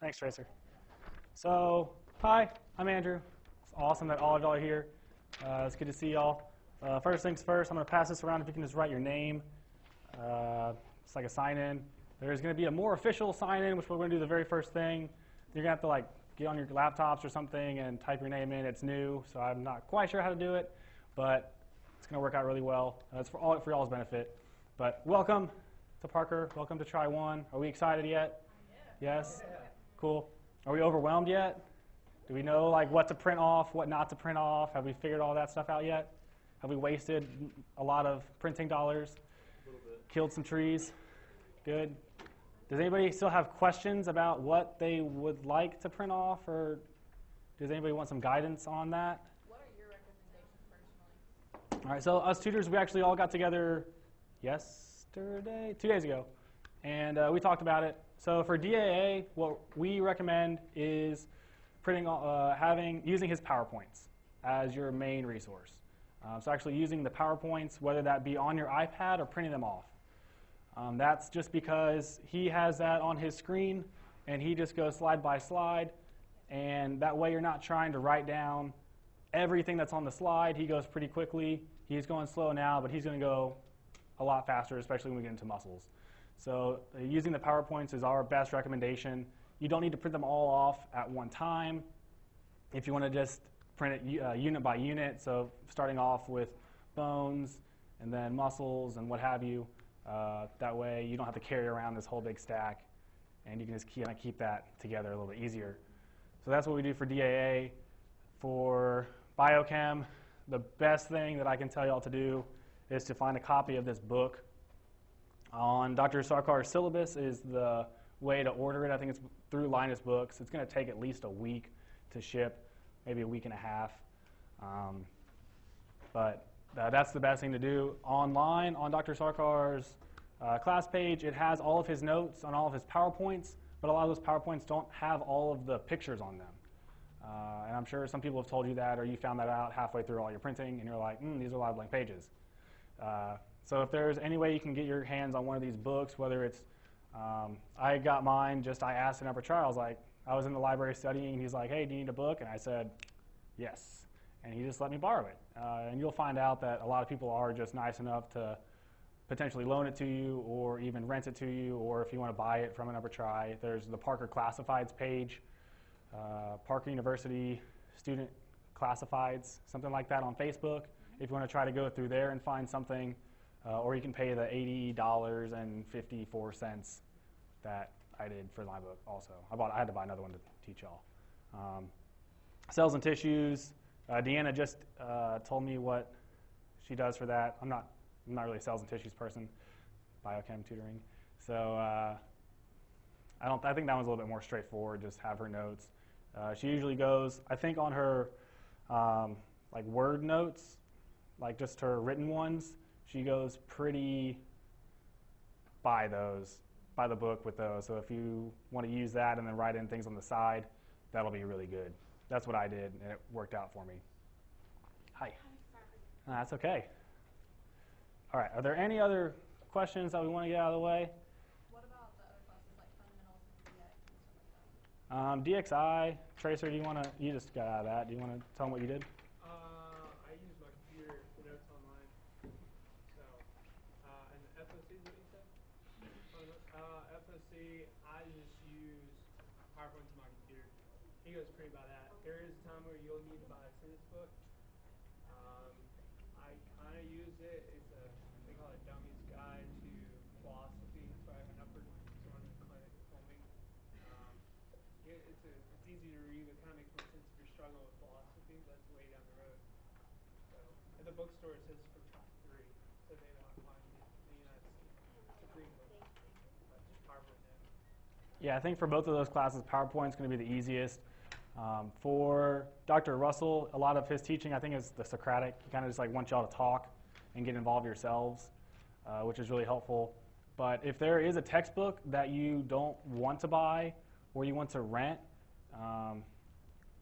Thanks, Tracer. So, hi, I'm Andrew. It's awesome that all of y'all are here. Uh, it's good to see y'all. Uh, first things first, I'm going to pass this around if you can just write your name. Uh, it's like a sign in. There's going to be a more official sign in, which we're going to do the very first thing. You're going to have to like get on your laptops or something and type your name in. It's new, so I'm not quite sure how to do it, but it's going to work out really well. Uh, it's for all for y'all's benefit. But welcome to Parker. Welcome to Try One. Are we excited yet? Yeah. Yes. Cool. Are we overwhelmed yet? Do we know like what to print off, what not to print off? Have we figured all that stuff out yet? Have we wasted a lot of printing dollars? Killed some trees? Good. Does anybody still have questions about what they would like to print off, or does anybody want some guidance on that? What are your recommendations personally? All right, so us tutors, we actually all got together yesterday, two days ago, and uh, we talked about it. So for DAA, what we recommend is printing, uh, having, using his PowerPoints as your main resource. Um, so actually using the PowerPoints, whether that be on your iPad or printing them off. Um, that's just because he has that on his screen, and he just goes slide by slide, and that way you're not trying to write down everything that's on the slide. He goes pretty quickly. He's going slow now, but he's going to go a lot faster, especially when we get into muscles. So uh, using the PowerPoints is our best recommendation. You don't need to print them all off at one time. If you want to just print it uh, unit by unit, so starting off with bones and then muscles and what have you, uh, that way you don't have to carry around this whole big stack and you can just keep, keep that together a little bit easier. So that's what we do for DAA. For biochem, the best thing that I can tell y'all to do is to find a copy of this book. On Dr. Sarkar's syllabus is the way to order it. I think it's through Linus Books. It's going to take at least a week to ship, maybe a week and a half. Um, but uh, that's the best thing to do. Online, on Dr. Sarkar's uh, class page, it has all of his notes on all of his PowerPoints, but a lot of those PowerPoints don't have all of the pictures on them. Uh, and I'm sure some people have told you that, or you found that out halfway through all your printing, and you're like, mm, these are a lot of blank pages. So if there's any way you can get your hands on one of these books, whether it's, um, I got mine, just I asked an upper trial, I was like, I was in the library studying, and he's like, hey, do you need a book? And I said, yes. And he just let me borrow it. Uh, and you'll find out that a lot of people are just nice enough to potentially loan it to you or even rent it to you, or if you want to buy it from an upper try, there's the Parker Classifieds page, uh, Parker University Student Classifieds, something like that on Facebook. If you want to try to go through there and find something, uh, or you can pay the $80.54 that I did for my book also. I, bought, I had to buy another one to teach y'all. Um, cells and tissues, uh, Deanna just uh, told me what she does for that. I'm not, I'm not really a cells and tissues person, biochem tutoring. So uh, I don't. I think that one's a little bit more straightforward. Just have her notes. Uh, she usually goes. I think on her um, like word notes, like just her written ones, she goes pretty by those, by the book with those. So if you want to use that and then write in things on the side, that'll be really good. That's what I did, and it worked out for me. Hi. Uh, that's okay. All right. Are there any other questions that we want to get out of the way? What about the other classes like fundamentals and DX and stuff Um, like that? DXI, Tracer, do you want to? You just got out of that. Do you want to tell them what you did? Uh, I use my computer for notes online. So, uh, and FOC is what you said? Uh, FOC, I just use PowerPoint to my computer. He goes pretty by that. There is a time where you'll need to buy a sentence book. Um, I kind of use it. It's a, they call it Dummy's Guide to Philosophy. It's by an upper someone in the clinic told me. Um, it, it's, a, it's easy to read, but kind of makes more sense if you're struggling with philosophy. That's way down the road. So at the bookstore it says for track three, so they don't find it in the United States. It's a green book. Uh, just PowerPoint in. Yeah, I think for both of those classes, PowerPoint's going to be the easiest. Um, for Dr. Russell, a lot of his teaching, I think, is the Socratic. He kind of just like wants y'all to talk and get involved yourselves, uh, which is really helpful. But if there is a textbook that you don't want to buy or you want to rent, um,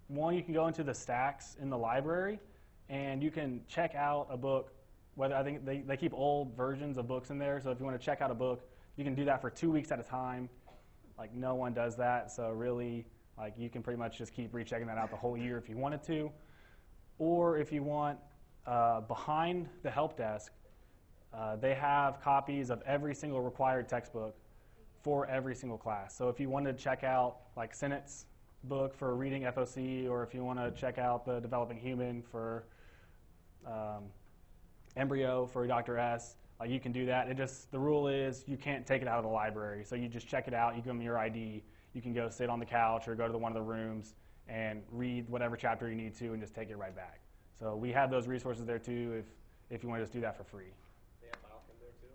one, you can go into the stacks in the library and you can check out a book. Whether I think they, they keep old versions of books in there, so if you want to check out a book, you can do that for two weeks at a time Like no one does that. So really, like you can pretty much just keep rechecking that out the whole year if you wanted to. Or if you want, uh, behind the help desk, uh, they have copies of every single required textbook for every single class. So if you wanted to check out like Sennett's book for reading FOC, or if you want to check out the Developing Human for um, embryo for Dr. S, like you can do that. It just the rule is you can't take it out of the library. So you just check it out. You give them your ID. You can go sit on the couch or go to the, one of the rooms and read whatever chapter you need to, and just take it right back. So we have those resources there too. If if you want to just do that for free, They have biochem there too?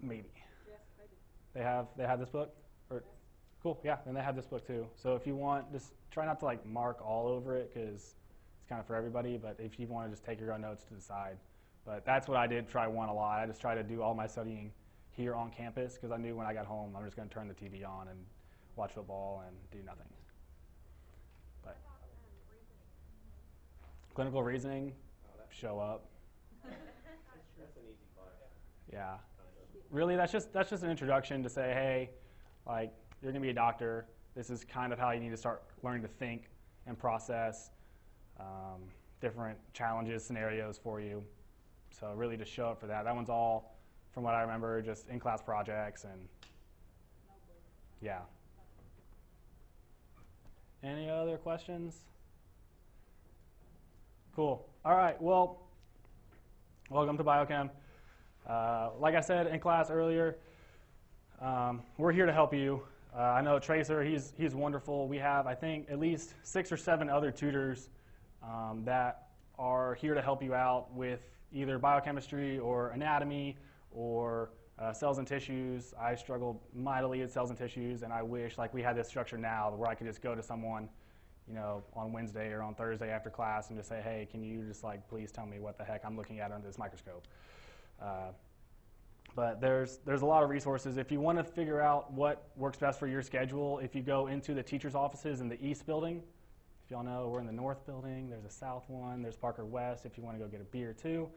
maybe. Yes, I do. They have they have this book, or cool, yeah. and they have this book too. So if you want, just try not to like mark all over it because it's kind of for everybody. But if you want to just take your own notes to the side, but that's what I did. Try one a lot. I just try to do all my studying here on campus because I knew when I got home I'm just going to turn the TV on and watch football and do nothing. But clinical reasoning, show up. that's an easy class. Yeah. Really that's just that's just an introduction to say hey like you're going to be a doctor this is kind of how you need to start learning to think and process um, different challenges scenarios for you. So really just show up for that. That one's all from what i remember just in-class projects and yeah. Any other questions? Cool. All right. Well welcome to biochem. Uh, like I said in class earlier, um, we're here to help you. Uh, I know Tracer, he's, he's wonderful. We have, I think, at least six or seven other tutors um, that are here to help you out with either biochemistry or anatomy or uh, cells and tissues. I struggled mightily at cells and tissues, and I wish like we had this structure now where I could just go to someone, you know, on Wednesday or on Thursday after class and just say, hey, can you just like please tell me what the heck I'm looking at under this microscope? Uh, but there's there's a lot of resources. If you want to figure out what works best for your schedule, if you go into the teachers' offices in the east building, if y'all know, we're in the north building. There's a south one. There's Parker West. If you want to go get a beer too.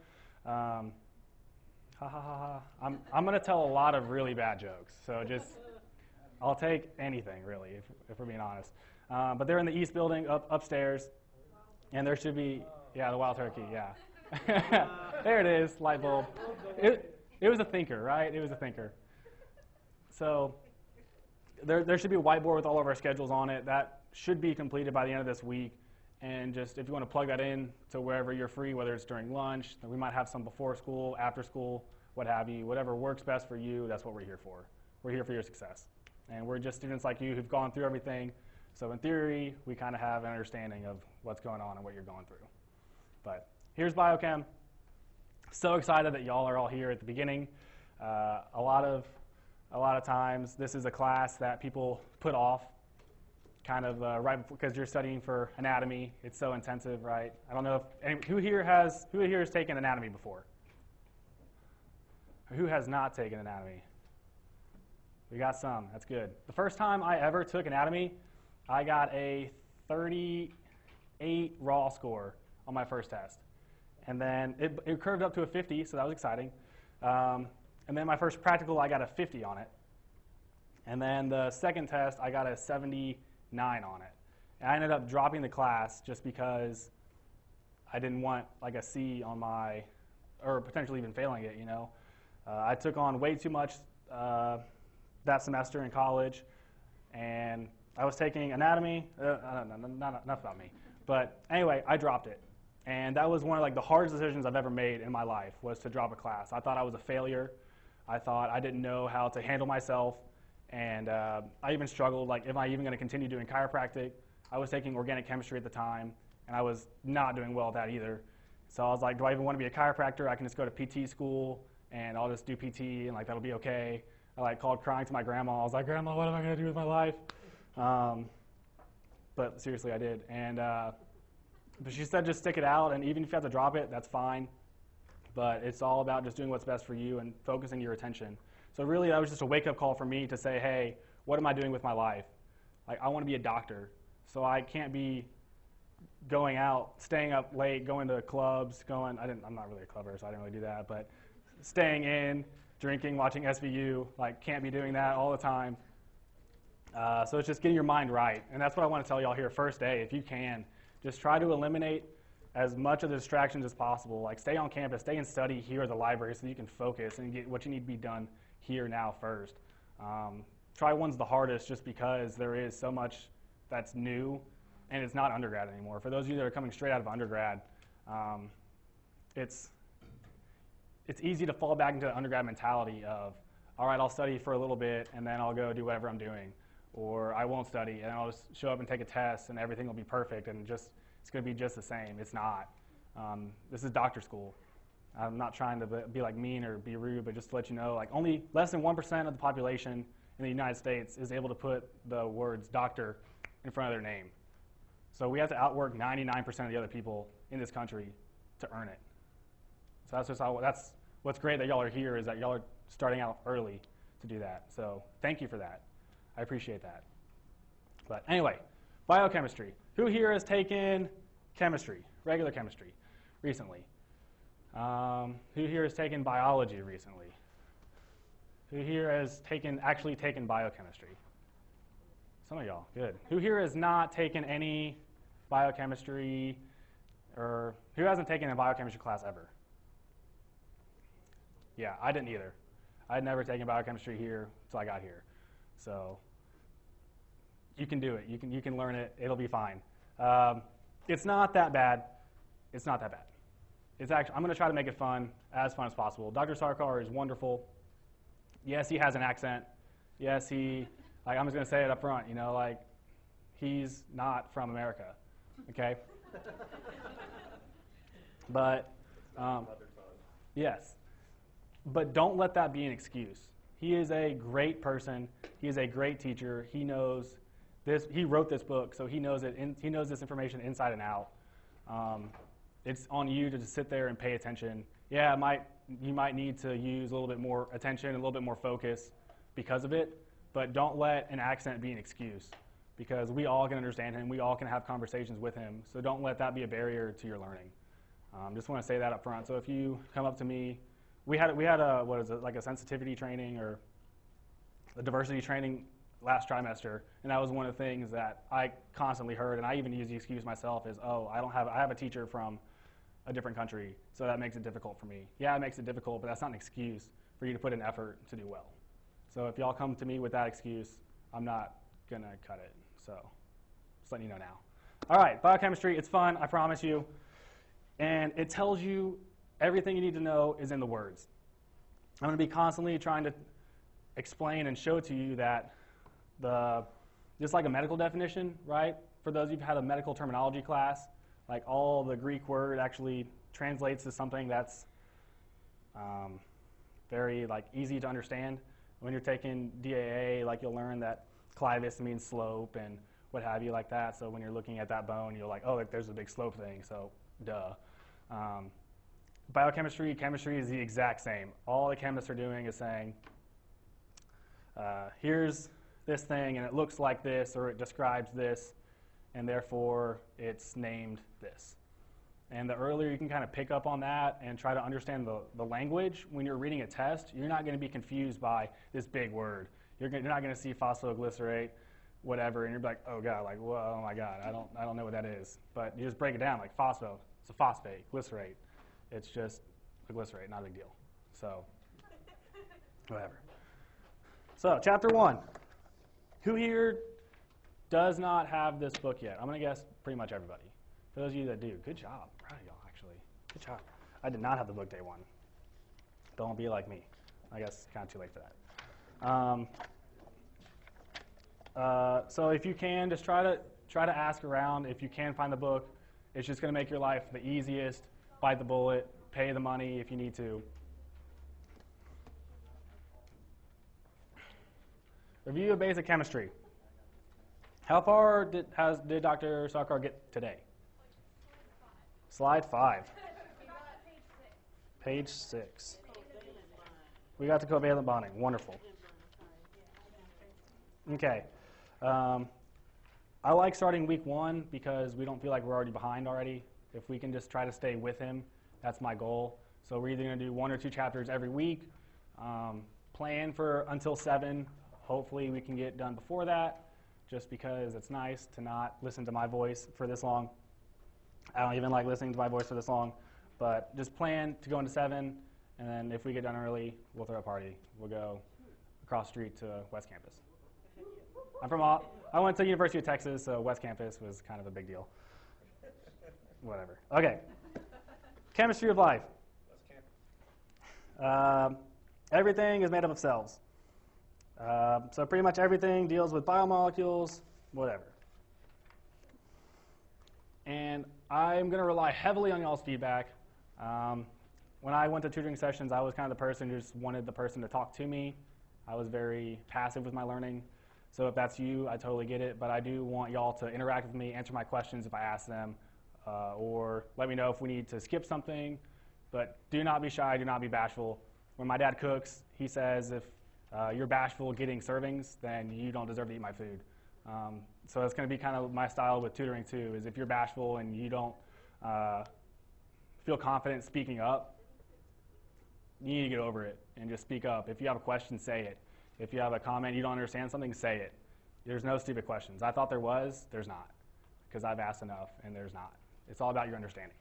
Um, ha ha ha ha. I'm I'm gonna tell a lot of really bad jokes. So just I'll take anything really, if if we're being honest. Um, but they're in the east building, up upstairs, and there should be yeah the wild turkey yeah. there it is, light bulb. It, it was a thinker, right? It was a thinker. So there, there should be a whiteboard with all of our schedules on it. That should be completed by the end of this week. And just if you want to plug that in to wherever you're free, whether it's during lunch, we might have some before school, after school, what have you. Whatever works best for you, that's what we're here for. We're here for your success. And we're just students like you who've gone through everything. So in theory, we kind of have an understanding of what's going on and what you're going through. But here's biochem. So excited that y'all are all here at the beginning. Uh, a lot of a lot of times, this is a class that people put off, kind of uh, right because you're studying for anatomy. It's so intensive, right? I don't know if any, who here has who here has taken anatomy before. Who has not taken anatomy? We got some. That's good. The first time I ever took anatomy, I got a 38 raw score on my first test. And then it, it curved up to a 50, so that was exciting. Um, and then my first practical, I got a 50 on it. And then the second test, I got a 79 on it. And I ended up dropping the class just because I didn't want like a C on my, or potentially even failing it, you know. Uh, I took on way too much uh, that semester in college, and I was taking anatomy. Uh, no, no, not enough about me. But anyway, I dropped it. And that was one of like the hardest decisions I've ever made in my life was to drop a class. I thought I was a failure. I thought I didn't know how to handle myself. And uh, I even struggled, like, am I even going to continue doing chiropractic? I was taking organic chemistry at the time, and I was not doing well at that either. So I was like, do I even want to be a chiropractor? I can just go to PT school, and I'll just do PT, and like that'll be okay. I like called crying to my grandma. I was like, Grandma, what am I going to do with my life? Um, but seriously, I did. And uh, but she said just stick it out, and even if you have to drop it, that's fine. But it's all about just doing what's best for you and focusing your attention. So really, that was just a wake-up call for me to say, hey, what am I doing with my life? Like, I want to be a doctor, so I can't be going out, staying up late, going to clubs, going. I didn't. I'm not really a clubber, so I didn't really do that. But staying in, drinking, watching SVU. Like, can't be doing that all the time. Uh, so it's just getting your mind right. And that's what I want to tell y'all here first day. If you can, just try to eliminate as much of the distractions as possible. Like, stay on campus, stay and study here at the library so you can focus and get what you need to be done here now first. Um, try one's the hardest just because there is so much that's new and it's not undergrad anymore. For those of you that are coming straight out of undergrad, um, it's it's easy to fall back into the undergrad mentality of, all right, I'll study for a little bit and then I'll go do whatever I'm doing, or I won't study and I'll just show up and take a test and everything will be perfect and just it's going to be just the same. It's not. Um, this is doctor school. I'm not trying to be like mean or be rude, but just to let you know, like only less than 1% of the population in the United States is able to put the words doctor in front of their name. So we have to outwork 99% of the other people in this country to earn it. So that's just how, that's what's great that y'all are here is that y'all are starting out early to do that. So thank you for that. I appreciate that. But anyway, biochemistry. Who here has taken chemistry, regular chemistry, recently? Um, who here has taken biology recently? Who here has taken actually taken biochemistry? Some of y'all, good. Who here has not taken any biochemistry, or who hasn't taken a biochemistry class ever? Yeah, I didn't either. I'd never taken biochemistry here until I got here. So you can do it. You can, you can learn it. It'll be fine. Um, it's not that bad. It's not that bad. It's actually, I'm going to try to make it fun, as fun as possible. Dr. Sarkar is wonderful. Yes, he has an accent. Yes, he, like, I'm just going to say it up front, you know, like, he's not from America, okay? but, um, yes. But don't let that be an excuse. He is a great person. He is a great teacher. He knows this, he wrote this book, so he knows it. In, he knows this information inside and out. Um, it's on you to just sit there and pay attention. Yeah, might you might need to use a little bit more attention, a little bit more focus because of it, but don't let an accent be an excuse because we all can understand him. We all can have conversations with him. So don't let that be a barrier to your learning. Um, just want to say that up front. So if you come up to me, we had we had a what is it like a sensitivity training or a diversity training last trimester, and that was one of the things that I constantly heard, and I even use the excuse myself is, oh, I don't have, I have a teacher from a different country, so that makes it difficult for me. Yeah, it makes it difficult, but that's not an excuse for you to put in effort to do well. So if y'all come to me with that excuse, I'm not gonna cut it. So just letting you know now. All right, biochemistry, it's fun, I promise you. And it tells you everything you need to know is in the words. I'm going to be constantly trying to explain and show to you that the just like a medical definition, right? For those of you who've had a medical terminology class, like all the Greek word actually translates to something that's um, very like easy to understand. When you're taking DAA, like you'll learn that clivus means slope and what have you like that. So when you're looking at that bone, you're like, oh, like, there's a big slope thing. So duh. Um, biochemistry, chemistry is the exact same. All the chemists are doing is saying, uh, here's this thing and it looks like this or it describes this and therefore it's named this. And the earlier you can kind of pick up on that and try to understand the, the language when you're reading a test, you're not going to be confused by this big word. You're, you're not going to see phosphoglycerate, whatever, and you're like, oh god, like, well, oh my god, I don't, I don't know what that is. But you just break it down, like phospho, it's a phosphate, glycerate. It's just a glycerate, not a big deal. So, whatever. So, chapter one. Who here does not have this book yet? I'm going to guess pretty much everybody. For those of you that do, good job. Proud of y'all, actually. Good job. I did not have the book day one. Don't be like me. I guess kind of too late for that. Um, uh, so if you can, just try to try to ask around. If you can find the book, it's just going to make your life the easiest. Bite the bullet, pay the money if you need to. Review of basic chemistry. How far did, has, did Dr. Sarkar get today? Slide five. Page six. We got to covalent bonding. Wonderful. Okay. Um, I like starting week one because we don't feel like we're already behind already. If we can just try to stay with him, that's my goal. So we're either going to do one or two chapters every week, Um, plan for until 7. Hopefully, we can get done before that, just because it's nice to not listen to my voice for this long. I don't even like listening to my voice for this long, but just plan to go into 7, and then if we get done early, we'll throw a party. We'll go across street to West Campus. I'm from, Au- I went to University of Texas, so West Campus was kind of a big deal. Whatever. Okay. Chemistry of life. Um, everything is made up of cells. Um, so pretty much everything deals with biomolecules, whatever. And I'm going to rely heavily on y'all's feedback. Um, when I went to tutoring sessions, I was kind of the person who just wanted the person to talk to me. I was very passive with my learning. So if that's you, I totally get it. But I do want y'all to interact with me, answer my questions if I ask them, uh, or let me know if we need to skip something. But do not be shy, do not be bashful. When my dad cooks, he says if uh, you're bashful getting servings, then you don't deserve to eat my food. Um, so that's going to be kind of my style with tutoring too. Is if you're bashful and you don't uh, feel confident speaking up, you need to get over it and just speak up. If you have a question, say it. If you have a comment, you don't understand something, say it. There's no stupid questions. I thought there was, there's not, because I've asked enough and there's not. It's all about your understanding.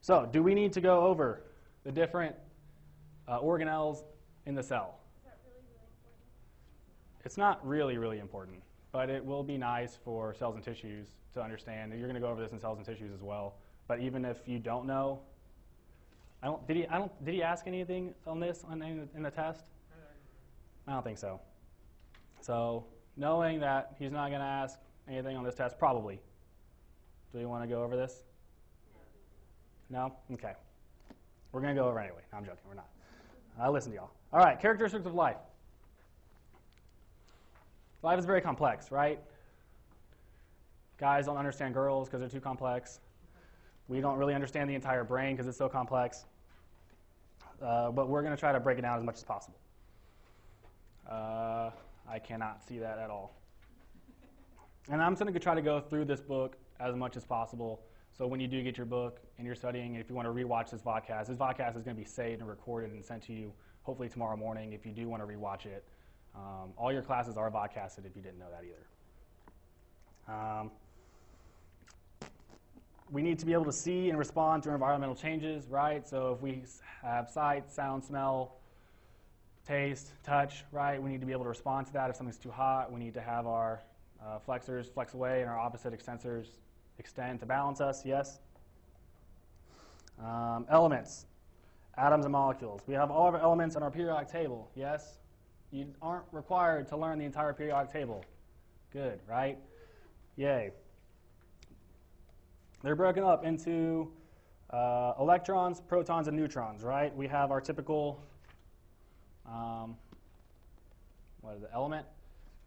So, do we need to go over the different uh, organelles in the cell? Really, really? It's not really, really important, but it will be nice for cells and tissues to understand. You're going to go over this in cells and tissues as well. But even if you don't know, I don't, did he? I don't. Did he ask anything on this on, in, in the test? I don't think so. So knowing that he's not going to ask anything on this test, probably. Do you want to go over this? No? Okay. We're going to go over anyway. No, I'm joking. We're not. I listen to y'all. All right. Characteristics of life. Life is very complex, right? Guys don't understand girls because they're too complex. We don't really understand the entire brain because it's so complex. Uh, but we're going to try to break it down as much as possible. Uh, I cannot see that at all. And I'm going to try to go through this book as much as possible. So when you do get your book and you're studying, if you want to rewatch this vodcast, this vodcast is going to be saved and recorded and sent to you hopefully tomorrow morning if you do want to rewatch it. Um, all your classes are vodcasted if you didn't know that either. Um, we need to be able to see and respond to environmental changes, right? So if we have sight, sound, smell, taste, touch, right? We need to be able to respond to that. If something's too hot, we need to have our uh, flexors flex away and our opposite extensors extend to balance us, yes? Um, elements, atoms and molecules. We have all of our elements on our periodic table, yes? You aren't required to learn the entire periodic table. Good, right? Yay. They're broken up into uh, electrons, protons, and neutrons, right? We have our typical, um, what is it, element.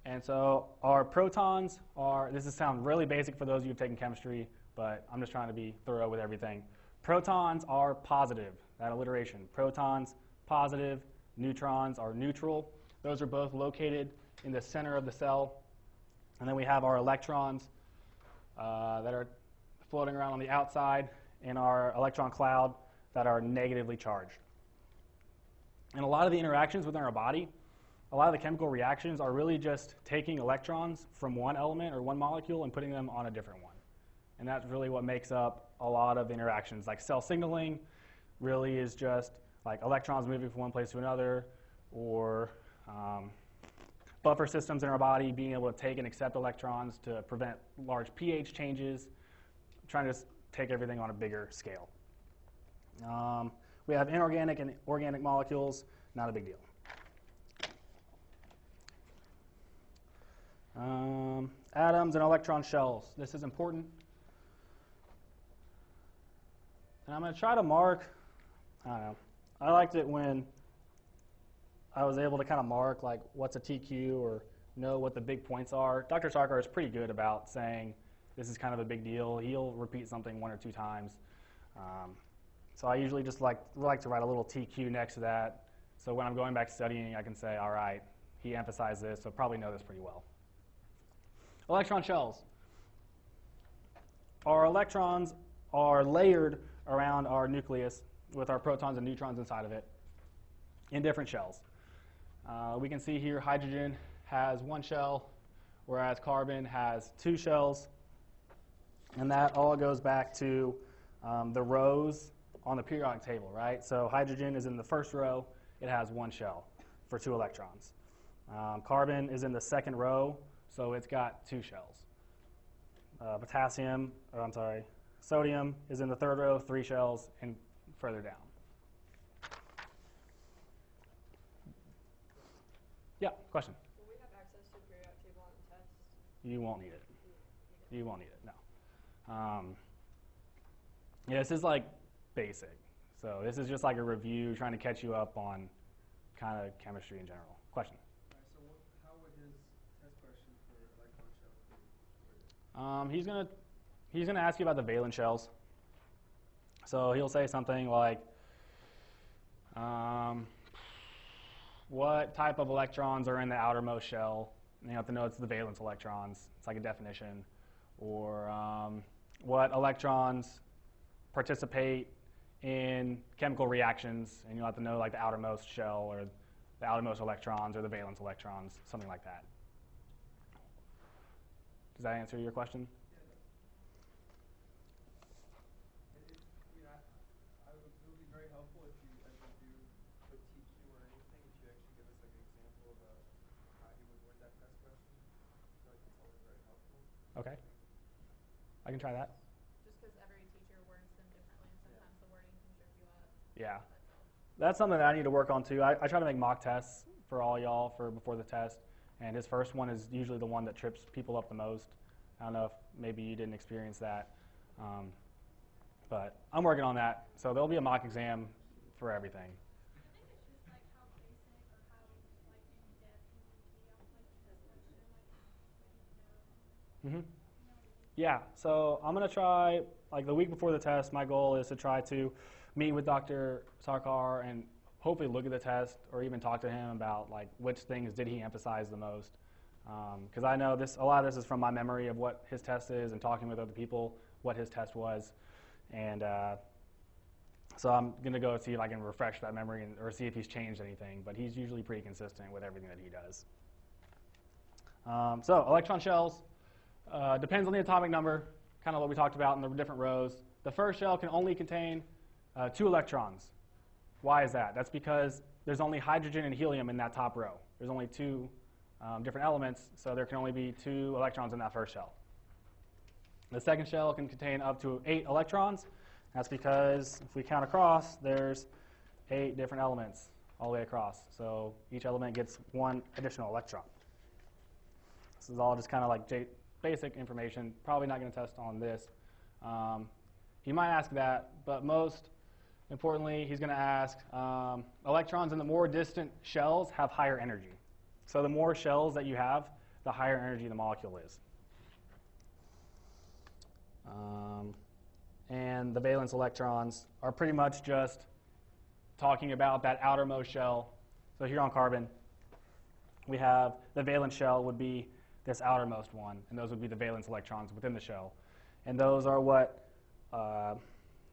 And so our protons are, this is sound really basic for those of you who've taken chemistry, but I'm just trying to be thorough with everything. Protons are positive, that alliteration. Protons, positive, neutrons are neutral. Those are both located in the center of the cell. And then we have our electrons uh, that are floating around on the outside in our electron cloud that are negatively charged. And a lot of the interactions within our body, a lot of the chemical reactions are really just taking electrons from one element or one molecule and putting them on a different one. And that's really what makes up a lot of interactions. Like cell signaling really is just like electrons moving from one place to another, or um, buffer systems in our body being able to take and accept electrons to prevent large pH changes, I'm trying to take everything on a bigger scale. Um, we have inorganic and organic molecules, not a big deal. Um, atoms and electron shells. This is important. And I'm going to try to mark, I don't know. I liked it when I was able to kind of mark like what's a TQ or know what the big points are. Dr. Sarkar is pretty good about saying this is kind of a big deal. He'll repeat something one or two times. Um, so I usually just like, like to write a little TQ next to that. So when I'm going back studying, I can say, all right, he emphasized this, so probably know this pretty well. Electron shells. Our electrons are layered around our nucleus with our protons and neutrons inside of it. in different shells. Uh, we can see here hydrogen has one shell, whereas carbon has two shells. And that all goes back to um, the rows on the periodic table, right? So hydrogen is in the first row, it has one shell for two electrons. Um, carbon is in the second row, so it's got two shells. Uh, potassium, or I'm sorry, sodium is in the third row, three shells, and further down. Yeah, question. Will we have access to the periodic table on the test? You won't need it. You won't need it, no. Um, yeah, this is like basic. So this is just like a review, trying to catch you up on kind of chemistry in general. Question? Alright, so what, how would his test question for electron shells be? Um, he's gonna he's gonna ask you about the valence shells. So he'll say something like, um, "What type of electrons are in the outermost shell?" And you have to know it's the valence electrons. It's like a definition. Or um, what electrons participate in chemical reactions? And you'll have to know like the outermost shell or the outermost electrons or the valence electrons, something like that. Does that answer your question? It, it, I mean, I, I would, it would be very helpful if you, as you do with TQ or anything, if you actually give us like an example of a, how you would word that test question. I feel like it's always very helpful. Okay. I can try that. Just because every teacher words them differently, and sometimes the wording can trip you up. Yeah. That's. That's something that I need to work on too. I, I try to make mock tests for all y'all for before the test, and his first one is usually the one that trips people up the most. I don't know if maybe you didn't experience that, um, but I'm working on that. So there'll be a mock exam for everything. I think it's just like how basic or how like in depth you want to be on like this question, how hmm Yeah, so I'm gonna try like the week before the test. My goal is to try to meet with Dr. Sarkar and hopefully look at the test or even talk to him about like which things did he emphasize the most. Because I know this a lot of this is from my memory of what his test is and talking with other people what his test was, and uh, so I'm gonna go see if I can refresh that memory and, or see if he's changed anything. But he's usually pretty consistent with everything that he does. Um, so electron shells. Uh, depends on the atomic number, kind of what we talked about in the different rows. The first shell can only contain uh, two electrons. Why is that? That's because there's only hydrogen and helium in that top row. There's only two um, different elements, so there can only be two electrons in that first shell. The second shell can contain up to eight electrons. That's because if we count across, there's eight different elements all the way across. So each element gets one additional electron. This is all just kind of like j- basic information. Probably not going to test on this. Um, he might ask that, but most importantly, he's going to ask um, electrons in the more distant shells have higher energy. So the more shells that you have, the higher energy the molecule is. Um, and the valence electrons are pretty much just talking about that outermost shell. So here on carbon, we have the valence shell would be this outermost one, and those would be the valence electrons within the shell. And those are what uh,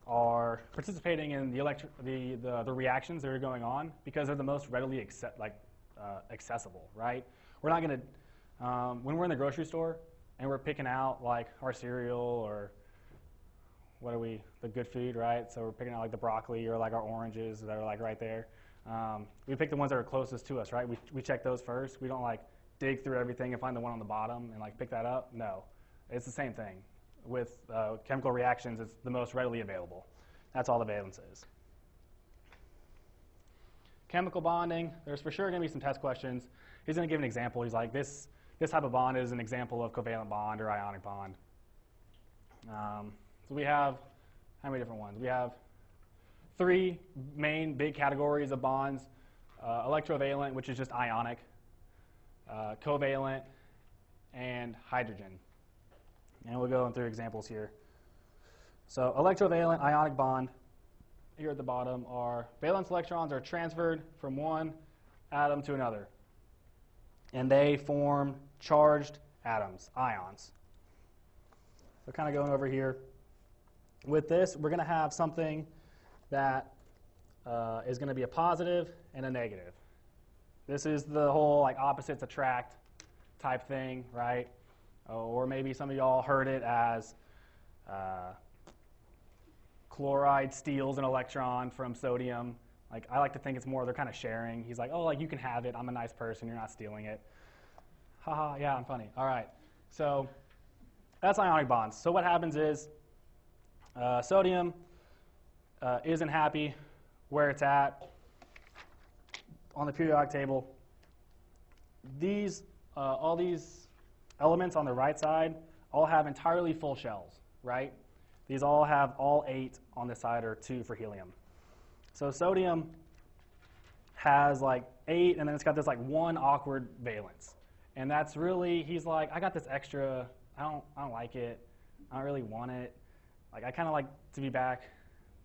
are participating in the, the, the, the reactions that are going on because they're the most readily like, uh, accessible, right? We're not going to, um, when we're in the grocery store and we're picking out like our cereal or what are we, the good food, right? So we're picking out like the broccoli or like our oranges that are like right there. Um, we pick the ones that are closest to us, right? We, we check those first. We don't like dig through everything and find the one on the bottom and like pick that up. No, it's the same thing. With uh, chemical reactions, it's the most readily available. That's all the valence is. Chemical bonding, there's for sure going to be some test questions. He's going to give an example. He's like, this, this type of bond is an example of covalent bond or ionic bond. Um, so we have, how many different ones? We have three main big categories of bonds. Uh, electrovalent, which is just ionic, uh, covalent, and hydrogen. And we'll go through examples here. So electrovalent ionic bond, here at the bottom, are valence electrons are transferred from one atom to another. And they form charged atoms, ions. So kind of going over here. With this, we're going to have something that uh, is going to be a positive and a negative. This is the whole like opposites attract type thing, right? Or maybe some of y'all heard it as uh, chloride steals an electron from sodium. Like I like to think it's more they're kind of sharing. He's like, oh, like you can have it. I'm a nice person. You're not stealing it. Haha, yeah, I'm funny. All right. So that's ionic bonds. So what happens is uh, sodium uh, isn't happy where it's at on the periodic table. These, uh, all these elements on the right side all have entirely full shells, right? These all have all eight on the side or two for helium. So sodium has like eight, and then it's got this like one awkward valence. And that's really, he's like, I got this extra, I don't, I don't like it, I don't really want it. Like I kind of like to be back,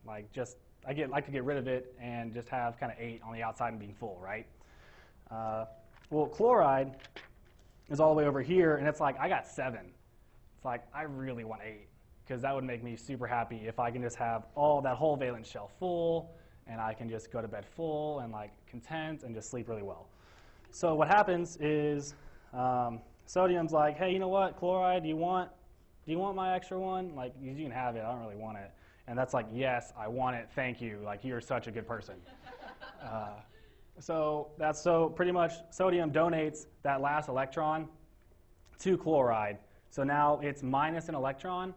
like just, I get like to get rid of it and just have kind of eight on the outside and being full, right? Uh, well, chloride is all the way over here, and it's like I got seven. It's like I really want eight because that would make me super happy if I can just have all that whole valence shell full, and I can just go to bed full and like content and just sleep really well. So what happens is um, sodium's like, hey, you know what, chloride, do you want do you want my extra one? Like you can have it. I don't really want it. And that's like, yes, I want it. Thank you. Like you're such a good person. Uh, so that's so pretty much sodium donates that last electron to chloride. So now it's minus an electron.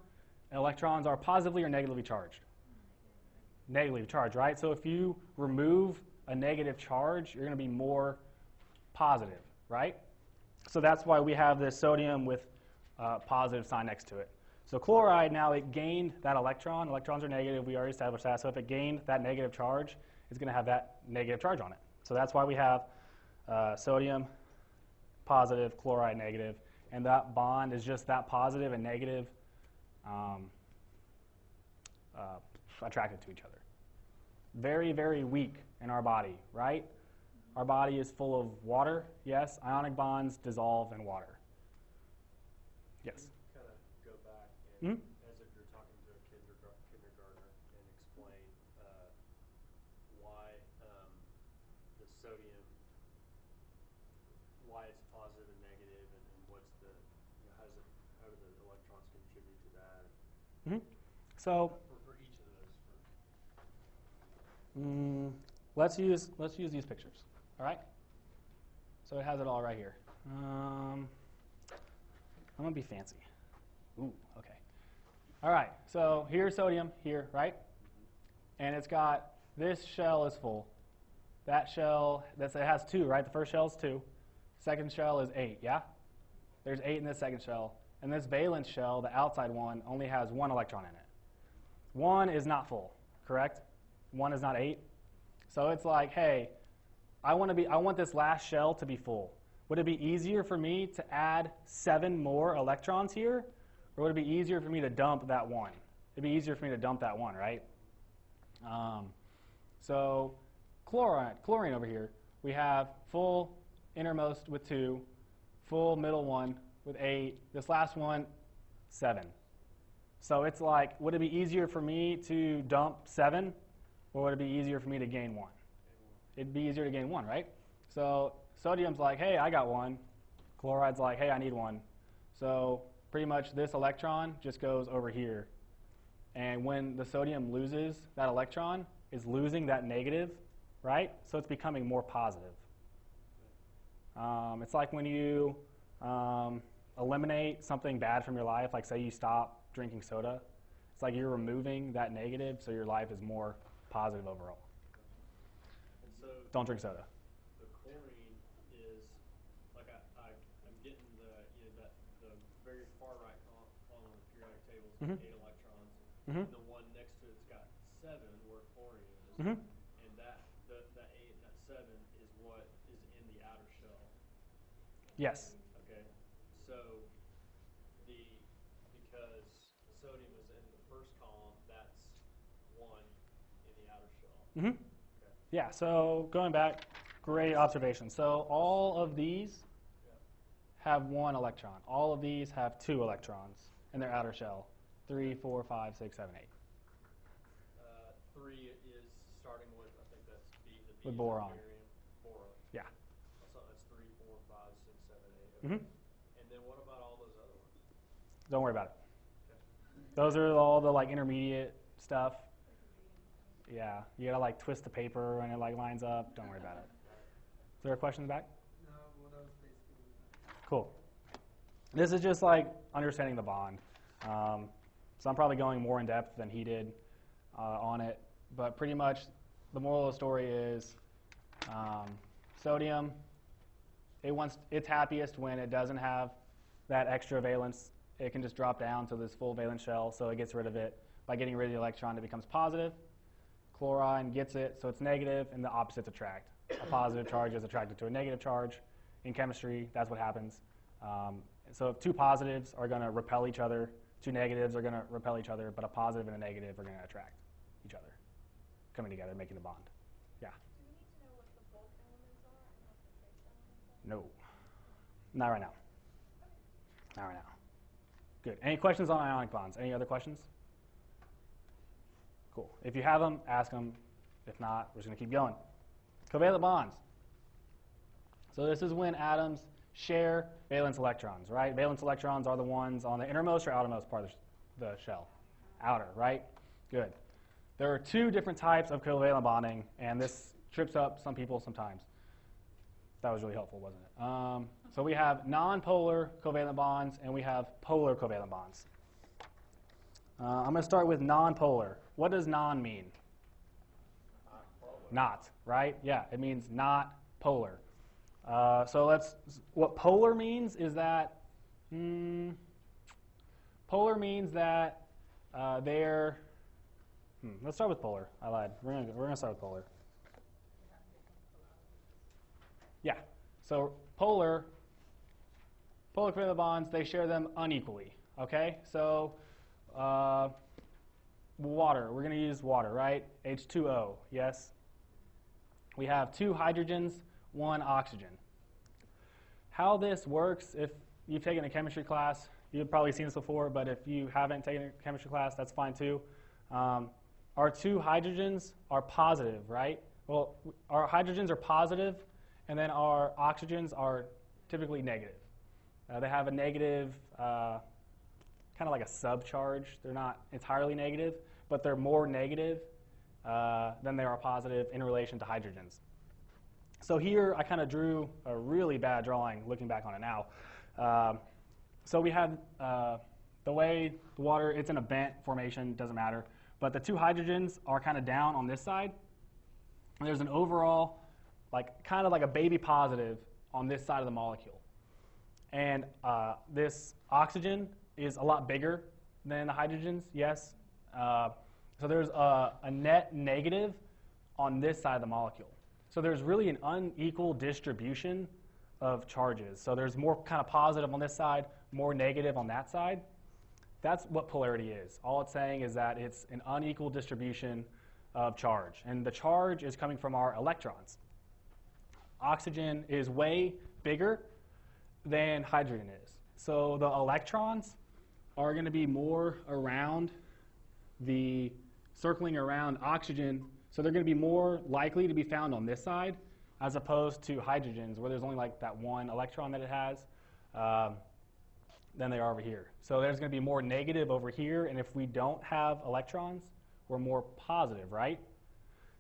Electrons are positively or negatively charged. Negatively charged, right? So if you remove a negative charge, you're going to be more positive, right? So that's why we have this sodium with uh, positive sign next to it. So chloride now it gained that electron. Electrons are negative. We already established that. So if it gained that negative charge, it's going to have that negative charge on it. So that's why we have uh, sodium positive, chloride negative, and that bond is just that positive and negative um, uh, attracted to each other. Very, very weak in our body, right? Our body is full of water. Yes, ionic bonds dissolve in water. Yes. Kind of go back and, Mhm. as if you're talking to a kindergar- kindergartner and explain, uh, why, um, the sodium, why it's positive and negative and, and what's the, you know, how does it, how do the electrons contribute to that? hmm So For, for each of those, for, Mm, let's use let's use these pictures. All right. So it has it all right here. Um, I'm gonna be fancy. Ooh, okay. All right. So here's sodium here, right? And it's got this shell is full. That shell that's it has two, right? The first shell is two. Second shell is eight. Yeah. There's eight in this second shell, and this valence shell, the outside one, only has one electron in it. One is not full, correct? One is not eight. So it's like, hey, I want to be I want this last shell to be full. Would it be easier for me to add seven more electrons here? Or would it be easier for me to dump that one? It'd be easier for me to dump that one, right? Um, so chlorine, chlorine over here, we have full innermost with two, full middle one with eight, this last one, seven. So it's like, would it be easier for me to dump seven, or would it be easier for me to gain one? It'd be easier to gain one, right? So sodium's like, hey, I got one. Chloride's like, hey, I need one. So pretty much this electron just goes over here. And when the sodium loses that electron, is losing that negative, right? So it's becoming more positive. Um, it's like when you um, eliminate something bad from your life, like say you stop drinking soda. It's like you're removing that negative, so your life is more positive overall. so. Don't drink soda. the chlorine is like I, I I'm getting the you know, that the very far right column, column of the periodic table is Mhm. eight electrons. Mhm. And the one next to it's got seven where chlorine is. Mhm. And that the that eight and that seven is what is in the outer shell. Yes. Okay. So the because the sodium is in the first column, that's one in the outer shell. hmm Okay. Yeah. So going back, great observation. So all of these have one electron. All of these have two electrons in their outer shell. Three, four, five, six, seven, eight. Uh, three is starting with I think that's With use boron. barium, boron. Yeah. So that's three, four, five, six, seven, eight. Okay. hmm And then what about all those other ones? Don't worry about it. Those are all the like intermediate stuff. Yeah, you gotta like twist the paper and it like lines up. Don't worry about it. Is there a question in the back? No, well, that was basically. Cool. This is just like understanding the bond. Um, so I'm probably going more in depth than he did uh, on it, but pretty much the moral of the story is um, sodium. It wants it's happiest when it doesn't have that extra valence. It can just drop down to this full valence shell, so it gets rid of it by getting rid of the electron. It becomes positive. Chlorine gets it, so it's negative, and the opposites attract. A positive charge is attracted to a negative charge. In chemistry, that's what happens. Um, so if two positives are going to repel each other, two negatives are going to repel each other, but a positive and a negative are going to attract each other, coming together, making the bond. Yeah. Do we need to know what the bulk elements are and what the elements are? No. Not right now. Not right now. Good. Any questions on ionic bonds? Any other questions? Cool. If you have them, ask them. If not, we're just going to keep going. Covalent bonds. So this is when atoms share valence electrons, right? Valence electrons are the ones on the innermost or outermost part of the shell? Outer, right? Good. There are two different types of covalent bonding, and this trips up some people sometimes. That was really helpful, wasn't it? Um, so we have nonpolar covalent bonds, and we have polar covalent bonds. Uh, I'm going to start with nonpolar. What does non mean? Not, right? Yeah, it means not polar. Uh, so let's. What polar means is that. Hmm, polar means that uh, they're. Hmm, let's start with polar. I lied. We're gonna we're gonna start with polar. Yeah. So polar. Polar covalent bonds they share them unequally. Okay. So. Uh, water. We're going to use water, right? H2O. Yes. We have two hydrogens, one oxygen. How this works, if you've taken a chemistry class, you've probably seen this before, but if you haven't taken a chemistry class, that's fine too. Um, our two hydrogens are positive, right? Well, our hydrogens are positive, and then our oxygens are typically negative. Uh, they have a negative, uh, kind of like a subcharge. They're not entirely negative, but they're more negative uh, than they are positive in relation to hydrogens. So here I kind of drew a really bad drawing looking back on it now. Um, so we had uh, the way the water, it's in a bent formation, doesn't matter, but the two hydrogens are kind of down on this side. And there's an overall, like kind of like a baby positive on this side of the molecule. And uh, this oxygen is a lot bigger than the hydrogens, yes. Uh, so there's a, a, net negative on this side of the molecule. So there's really an unequal distribution of charges. So there's more kind of positive on this side, more negative on that side. That's what polarity is. All it's saying is that it's an unequal distribution of charge. And the charge is coming from our electrons. Oxygen is way bigger than hydrogen is. So the electrons are going to be more around the circling around oxygen. So they're going to be more likely to be found on this side as opposed to hydrogens where there's only like that one electron that it has um, than they are over here. So there's going to be more negative over here. And if we don't have electrons, we're more positive, right?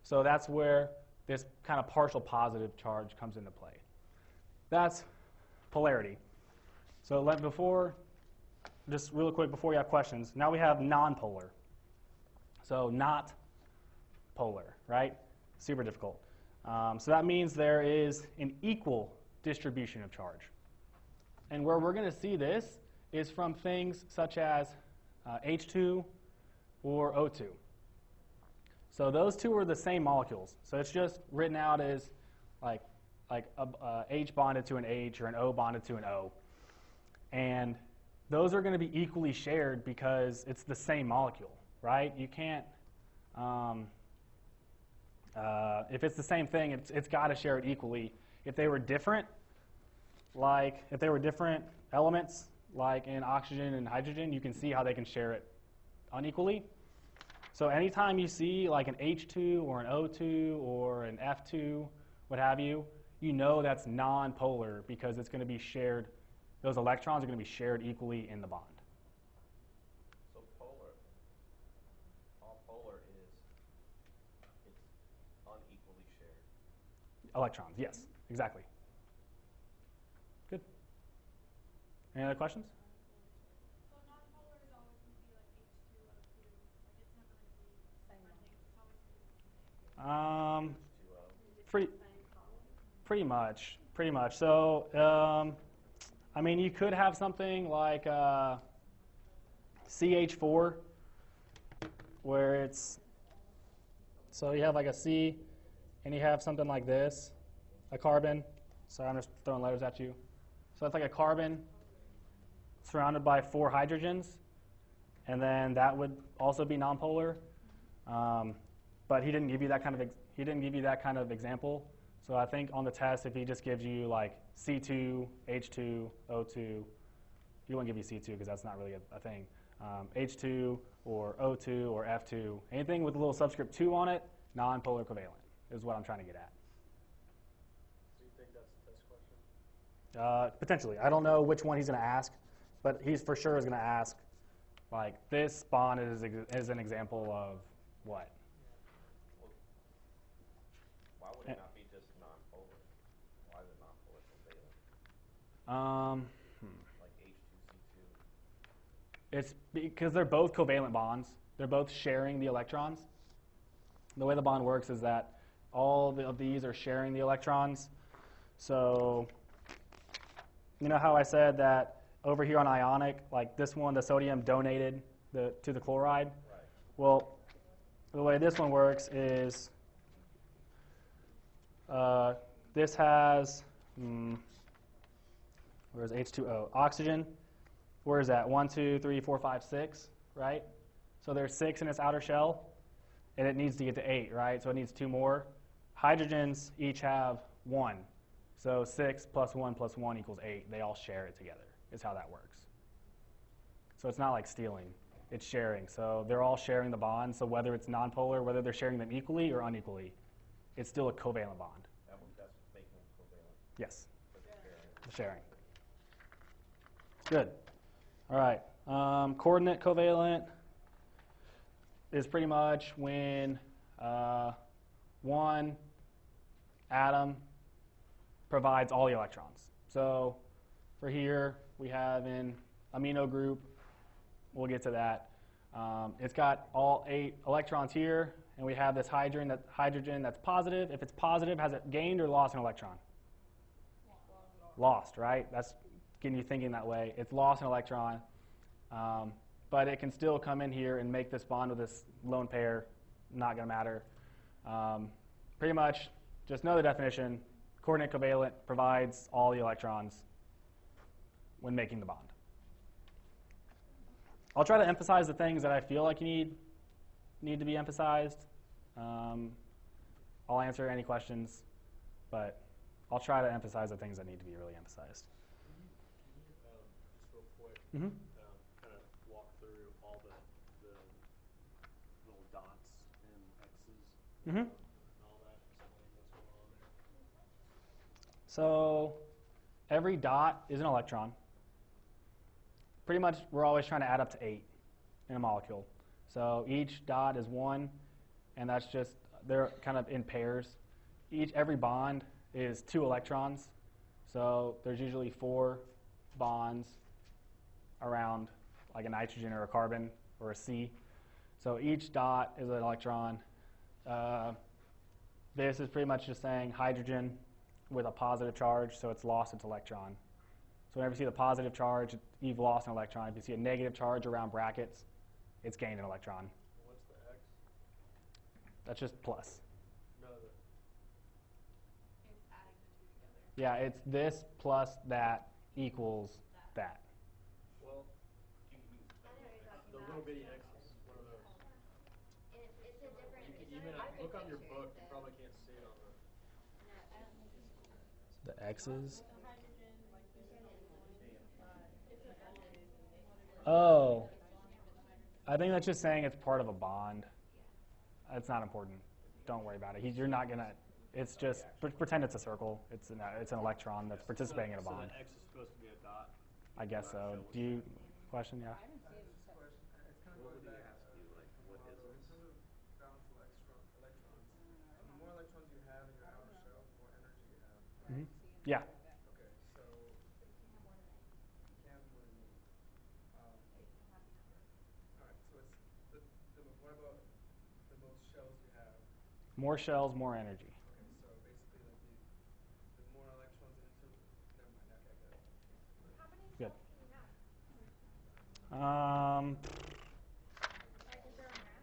So that's where this kind of partial positive charge comes into play. That's polarity. So let, before, just real quick before you have questions, now we have nonpolar. So not polar, right? Super difficult. Um, so that means there is an equal distribution of charge. And where we're going to see this is from things such as uh, H2 or O2. So those two are the same molecules. So it's just written out as like, like a, a H bonded to an H or an O bonded to an O. And those are going to be equally shared because it's the same molecule, right? You can't, um, uh, if it's the same thing, it's, it's got to share it equally. If they were different, like if they were different elements, like in oxygen and hydrogen, you can see how they can share it unequally. So anytime you see like an H2 or an O2 or an F2, what have you, you know that's non-polar because it's going to be shared. Those electrons are going to be shared equally in the bond. So polar, all polar is, it's unequally shared. Electrons, yes, exactly. Good. Any other questions? So non-polar is always going to be like H2O2. Like it's never going to be different things. It's always going to be the same. Um, pretty, pretty much, pretty much. So, um, I mean, you could have something like uh, CH4, where it's so you have like a C, and you have something like this, a carbon. Sorry, I'm just throwing letters at you. So that's like a carbon surrounded by four hydrogens, and then that would also be nonpolar. Um, but he didn't give you that kind of he didn't give you that kind of example. So I think on the test, if he just gives you like C2, H2, O2, he won't give you C2 because that's not really a, a thing. Um, H2 or O2 or F2, anything with a little subscript 2 on it, non-polar covalent is what I'm trying to get at. Do you think that's a test question? Uh, potentially, I don't know which one he's going to ask, but he's for sure is going to ask, like this bond is, is an example of what? Why would it not be just non-polar? Why is it non-polar covalent? Um, Like H2C2? It's because they're both covalent bonds. They're both sharing the electrons. The way the bond works is that all of these are sharing the electrons. So, you know how I said that over here on ionic, like this one, the sodium donated the, to the chloride? Right. Well, the way this one works is uh, this has, mm, where's H2O? Oxygen. Where is that? One, two, three, four, five, six, right? So there's six in its outer shell, and it needs to get to eight, right? So it needs two more. Hydrogens each have one. So six plus one plus one equals eight. They all share it together, is how that works. So it's not like stealing, it's sharing. So they're all sharing the bond. So whether it's nonpolar, whether they're sharing them equally or unequally, it's still a covalent bond. That one, that's what's making them covalent, Yes, sharing. the sharing. Good. All right. Um, coordinate covalent is pretty much when uh, one atom provides all the electrons. So for here, we have an amino group. We'll get to that. Um, it's got all eight electrons here, and we have this hydrogen, that, hydrogen that's positive. If it's positive, has it gained or lost an electron? Lost, right? That's getting you thinking that way. It's lost an electron, um, but it can still come in here and make this bond with this lone pair. Not going to matter. Um, pretty much, just know the definition. Coordinate covalent provides all the electrons when making the bond. I'll try to emphasize the things that I feel like you need need to be emphasized. Um, I'll answer any questions, but I'll try to emphasize the things that need to be really emphasized. Can you, can you um, just real quick, Mm-hmm. um, kind of walk through all the, the little dots and X's Mm-hmm. and all that, explain what's going on there? So every dot is an electron. Pretty much, we're always trying to add up to eight in a molecule. So each dot is one, and that's just they're kind of in pairs. Each every bond is two electrons. So there's usually four bonds around like a nitrogen or a carbon or a C. So each dot is an electron. Uh, this is pretty much just saying hydrogen with a positive charge, so it's lost its electron. So whenever you see the positive charge, you've lost an electron. If you see a negative charge around brackets, it's gained an electron. What's the X? That's just plus. No, the, It's adding the two together. Yeah, it's this plus that equals that. well, the little bitty X's, what are those? It, it's a different. You can even, look on your book, you that- probably can't see it on the. The X's. Oh. I think that's just saying it's part of a bond. It's not important. Don't worry about it. He, you're not gonna. It's just pre- pretend it's a circle. It's an it's an electron that's participating in a So bond. that X is supposed to be a dot. I guess so. Do you question? Yeah. You have. hmm Yeah. Okay, so you can have more than eight. All right, so it's the, the what about the most shells? More energy. Okay, so basically like the the more electrons enter. Never mind. Okay, I get it. How many Good. can you have? Um, Like, is there a max?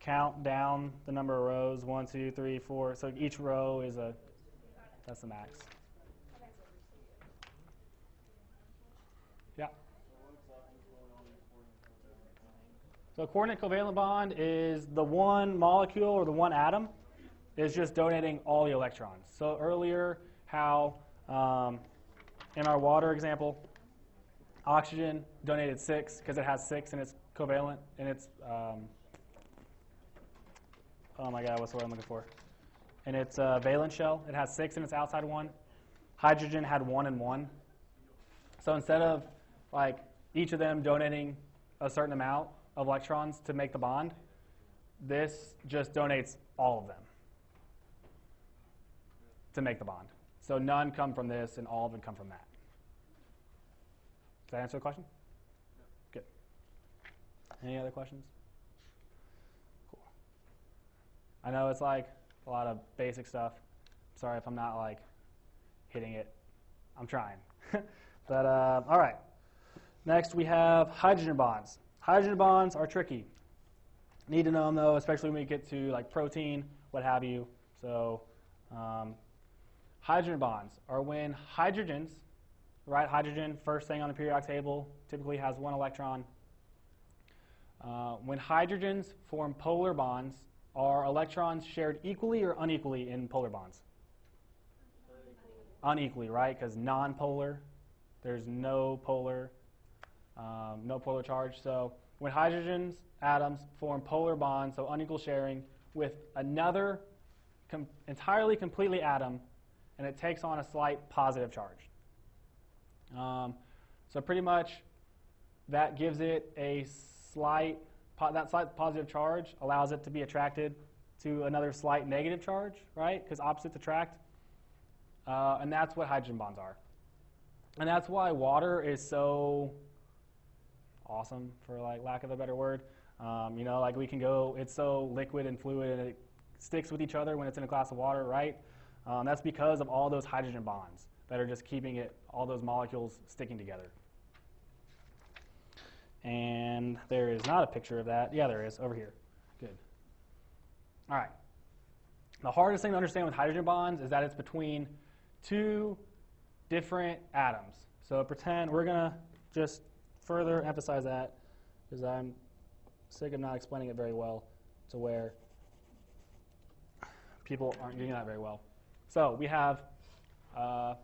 count down the number of rows. One, two, three, four. So each row is a. That's the max. Yeah. So coordinate covalent bond is the one molecule or the one atom is just donating all the electrons. So earlier, how um, in our water example, oxygen donated six because it has six and it's covalent and it's um, oh my god, what's the word I'm looking for? And it's a valence shell. It has six in its outside one. Hydrogen had one and one. So instead of like each of them donating a certain amount of electrons to make the bond, this just donates all of them to make the bond. So none come from this and all of them come from that. Does that answer the question? Good. Any other questions? Cool. I know it's like a lot of basic stuff. Sorry if I'm not like hitting it. I'm trying. but uh, all right. Next we have hydrogen bonds. Hydrogen bonds are tricky. Need to know them though, especially when we get to like protein, what have you. So um, hydrogen bonds are when hydrogens, right? Hydrogen, first thing on the periodic table, typically has one electron. Uh, when hydrogens form polar bonds, are electrons shared equally or unequally in polar bonds? Unequally, right? Because non-polar, there's no polar, um, no polar charge. So when hydrogens atoms form polar bonds, so unequal sharing with another com- entirely completely atom, and it takes on a slight positive charge. Um, so pretty much that gives it a slight po- that slight positive charge allows it to be attracted to another slight negative charge, right? Because opposites attract, uh, and that's what hydrogen bonds are. And that's why water is so awesome, for like lack of a better word. Um, you know, like we can go, it's so liquid and fluid, and it sticks with each other when it's in a glass of water, right? Um, that's because of all those hydrogen bonds that are just keeping it, all those molecules sticking together. And there is not a picture of that. Yeah, there is, over here. Good. All right. The hardest thing to understand with hydrogen bonds is that it's between two different atoms. So pretend we're going to just further emphasize that because I'm sick of not explaining it very well to where people aren't getting that very well. So we have, uh,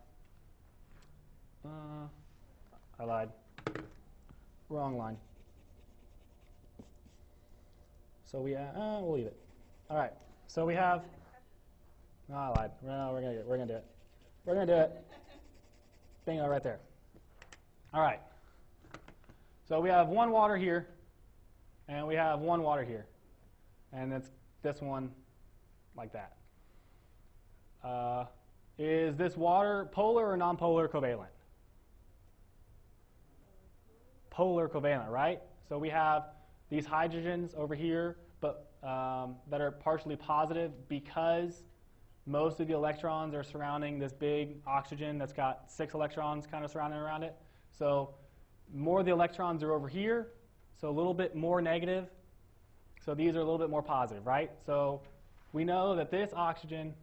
uh, I lied. Wrong line. So we, uh, uh, we'll leave it. All right. So we have. No, I lied. No, we're gonna, we're gonna do it. We're gonna do it. Bingo, right there. All right. So we have one water here, and we have one water here, and it's this one, like that. Uh, is this water polar or nonpolar covalent? Polar covalent, right? So we have these hydrogens over here, but um, that are partially positive because most of the electrons are surrounding this big oxygen that's got six electrons kind of surrounding around it. So more of the electrons are over here, so a little bit more negative. So these are a little bit more positive, right? So we know that this oxygen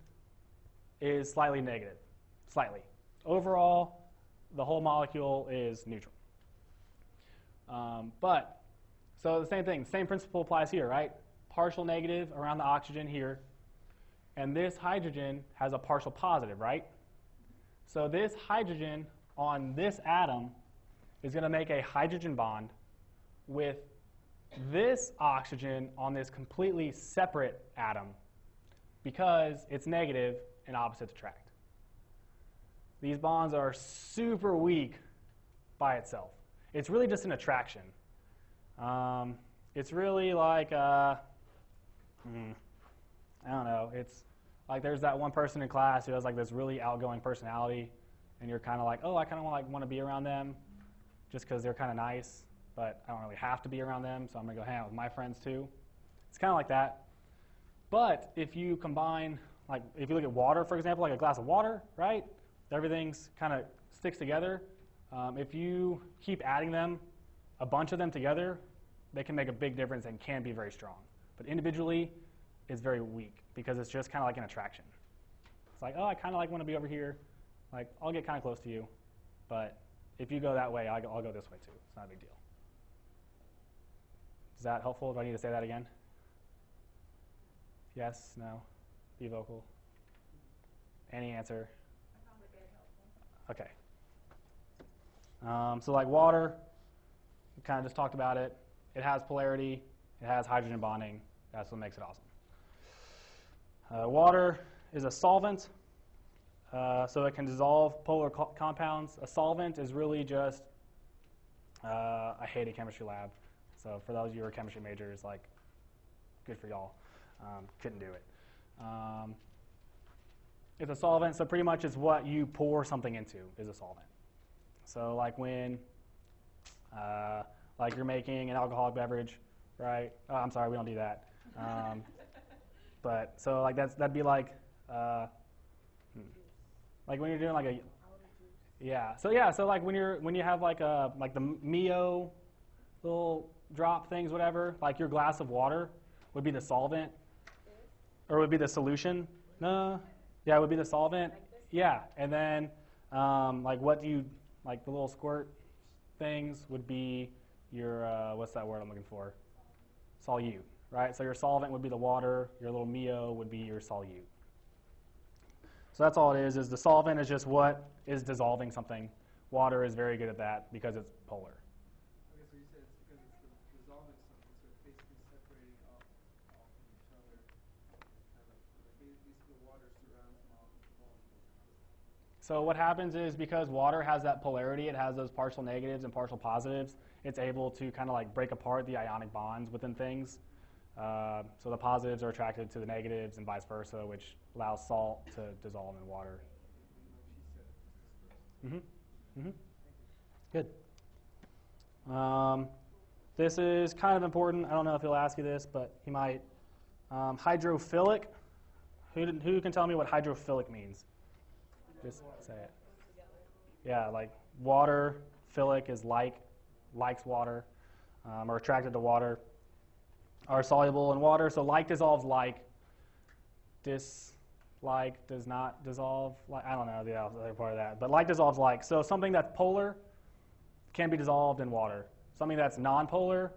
is slightly negative, slightly. Overall, the whole molecule is neutral. Um, but, so the same thing, same principle applies here, right? Partial negative around the oxygen here, and this hydrogen has a partial positive, right? So this hydrogen on this atom is going to make a hydrogen bond with this oxygen on this completely separate atom because it's negative and opposites attract. These bonds are super weak by itself. It's really just an attraction. Um, it's really like, uh, hmm, I don't know. It's like there's that one person in class who has like this really outgoing personality, and you're kind of like, oh, I kind of like want to be around them, just because they're kind of nice, but I don't really have to be around them, so I'm gonna go hang out with my friends too. It's kind of like that. But if you combine, like if you look at water, for example, like a glass of water, right? Everything's kind of sticks together. Um, if you keep adding them, a bunch of them together, they can make a big difference and can be very strong. But individually, it's very weak because it's just kind of like an attraction. It's like, oh, I kind of like want to be over here. Like, I'll get kind of close to you. But if you go that way, I'll go, I'll go this way too. It's not a big deal. Is that helpful? Do I need to say that again? Yes? No? Be vocal. Any answer? I found it very helpful. Okay. Um, so like water, we kind of just talked about it. It has polarity. It has hydrogen bonding. That's what makes it awesome. Uh, water is a solvent, uh, so it can dissolve polar co- compounds. A solvent is really just, uh, I hate a chemistry lab. So for those of you who are chemistry majors, like, good for y'all. Um, couldn't do it. Um, it's a solvent, so pretty much it's what you pour something into is a solvent. So like when, uh, like you're making an alcoholic beverage, right? Oh, I'm sorry, we don't do that. Um, but so like that's that'd be like, uh, hmm. like when you're doing like a, yeah. So yeah, so like when you're when you have like a like the Mio little drop things, whatever, like your glass of water would be the solvent, or would be the solution. No, yeah, it would be the solvent. Yeah, and then um, like what do you like the little squirt things would be your uh, what's that word I'm looking for? Solute, right? So your solvent would be the water. Your little Mio would be your solute. So that's all it is. Is the solvent is just what is dissolving something. Water is very good at that because it's polar. Okay, so you said it's because it's the dissolving something, so it's basically separating off, off from each other. Kind of, like basically the water surrounds them all with the molecules. So what happens is because water has that polarity, it has those partial negatives and partial positives, it's able to kind of like break apart the ionic bonds within things. Uh, so the positives are attracted to the negatives and vice versa, which allows salt to dissolve in water. Disperse. Mm-hmm. Good. Um, this is kind of important. I don't know if he'll ask you this, but he might. Um, hydrophilic. Who, who can tell me what hydrophilic means? Just say it. Yeah, like water. Philic is like, likes water, um, or attracted to water. Are soluble in water. So like dissolves like. Dislike does not dissolve like. I don't know the other part of that, but like dissolves like. So something that's polar can be dissolved in water. Something that's nonpolar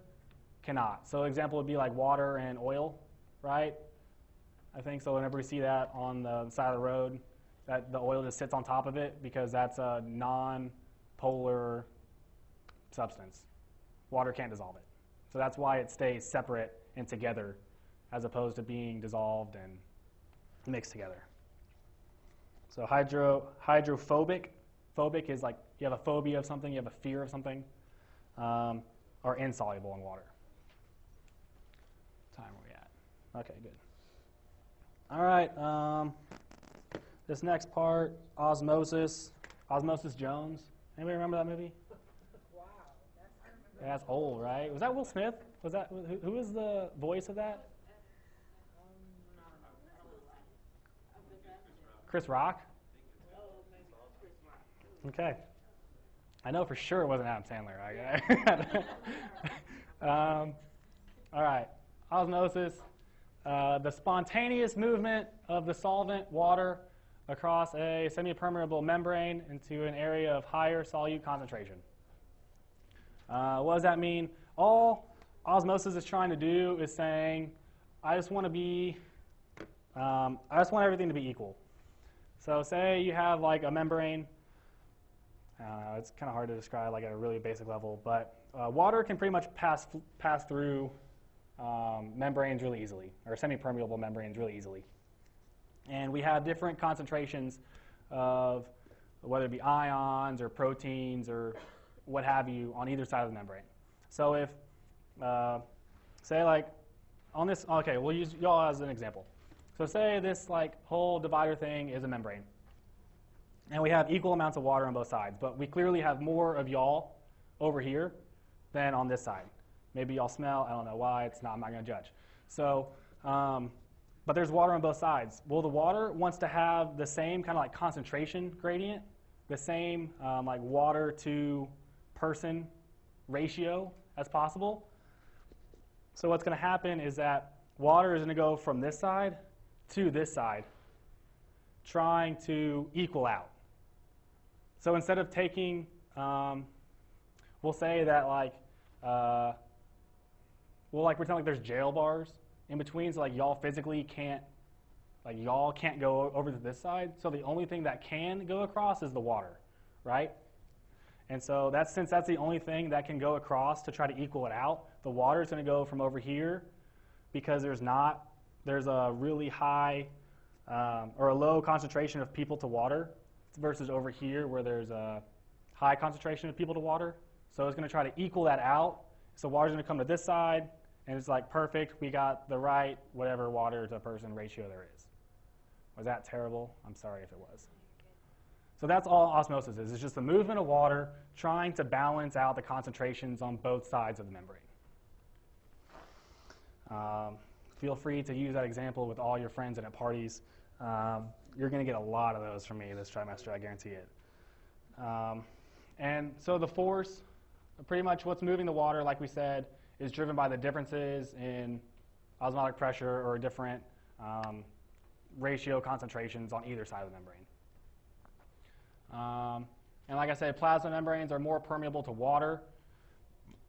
cannot. So example would be like water and oil, right? I think so. Whenever we see that on the side of the road, that the oil just sits on top of it because that's a non-polar substance. Water can't dissolve it. So that's why it stays separate and together as opposed to being dissolved and mixed together. So hydro, hydrophobic, phobic is like you have a phobia of something, you have a fear of something, um, are insoluble in water. Time are we at? Okay, good. All right, um, this next part, osmosis, Osmosis Jones. Anybody remember that movie? Wow, that's. Yeah, that's old, right? Was that Will Smith? Was that who, who was the voice of that? Chris Rock. Okay. I know for sure it wasn't Adam Sandler. I, um, all right. Osmosis. Uh, the spontaneous movement of the solvent water across a semi-permeable membrane into an area of higher solute concentration. Uh, what does that mean? All osmosis is trying to do is saying, I just want to be, um, I just want everything to be equal. So say you have like a membrane. I don't know, it's kind of hard to describe like at a really basic level, but uh, water can pretty much pass pass through um, membranes really easily, or semi-permeable membranes really easily. And we have different concentrations of whether it be ions or proteins or what have you on either side of the membrane. So if, uh, say like on this, okay, we'll use y'all as an example. So say this like whole divider thing is a membrane. And we have equal amounts of water on both sides, but we clearly have more of y'all over here than on this side. Maybe y'all smell, I don't know why, it's not, I'm not gonna judge. So, um, but there's water on both sides. Well, the water wants to have the same kind of like concentration gradient, the same um, like water to person ratio as possible. So what's going to happen is that water is going to go from this side to this side, trying to equal out. So instead of taking, um, we'll say that like, uh, well, like pretend like there's jail bars in between, so like y'all physically can't, like y'all can't go over to this side. So the only thing that can go across is the water, right? And so that's since that's the only thing that can go across to try to equal it out. The water is going to go from over here because there's not there's a really high um, or a low concentration of people to water versus over here where there's a high concentration of people to water. So it's going to try to equal that out. So water's going to come to this side, and it's like perfect. We got the right whatever water to person ratio there is. Was that terrible? I'm sorry if it was. So that's all osmosis is. It's just the movement of water trying to balance out the concentrations on both sides of the membrane. Um, feel free to use that example with all your friends and at parties. Um, you're going to get a lot of those from me this trimester, I guarantee it. Um, and so the force, pretty much what's moving the water, like we said, is driven by the differences in osmotic pressure or different um, ratio concentrations on either side of the membrane. Um, and like I said, plasma membranes are more permeable to water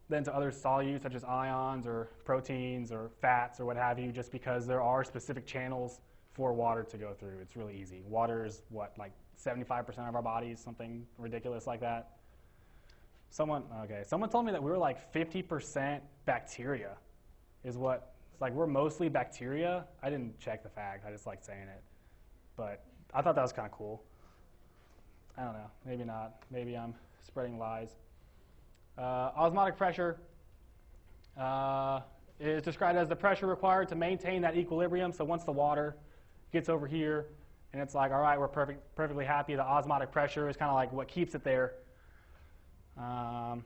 than to other solutes such as ions or proteins or fats or what have you, just because there are specific channels for water to go through. It's really easy. Water is what, like 75% of our bodies, something ridiculous like that. Someone, okay, someone told me that we were like 50% bacteria, is what, it's like we're mostly bacteria. I didn't check the fact, I just like saying it. But I thought that was kind of cool. I don't know, maybe not. Maybe I'm spreading lies. Uh, osmotic pressure uh, is described as the pressure required to maintain that equilibrium. So once the water gets over here, and it's like, all right, we're perfect, perfectly happy. The osmotic pressure is kind of like what keeps it there. Um,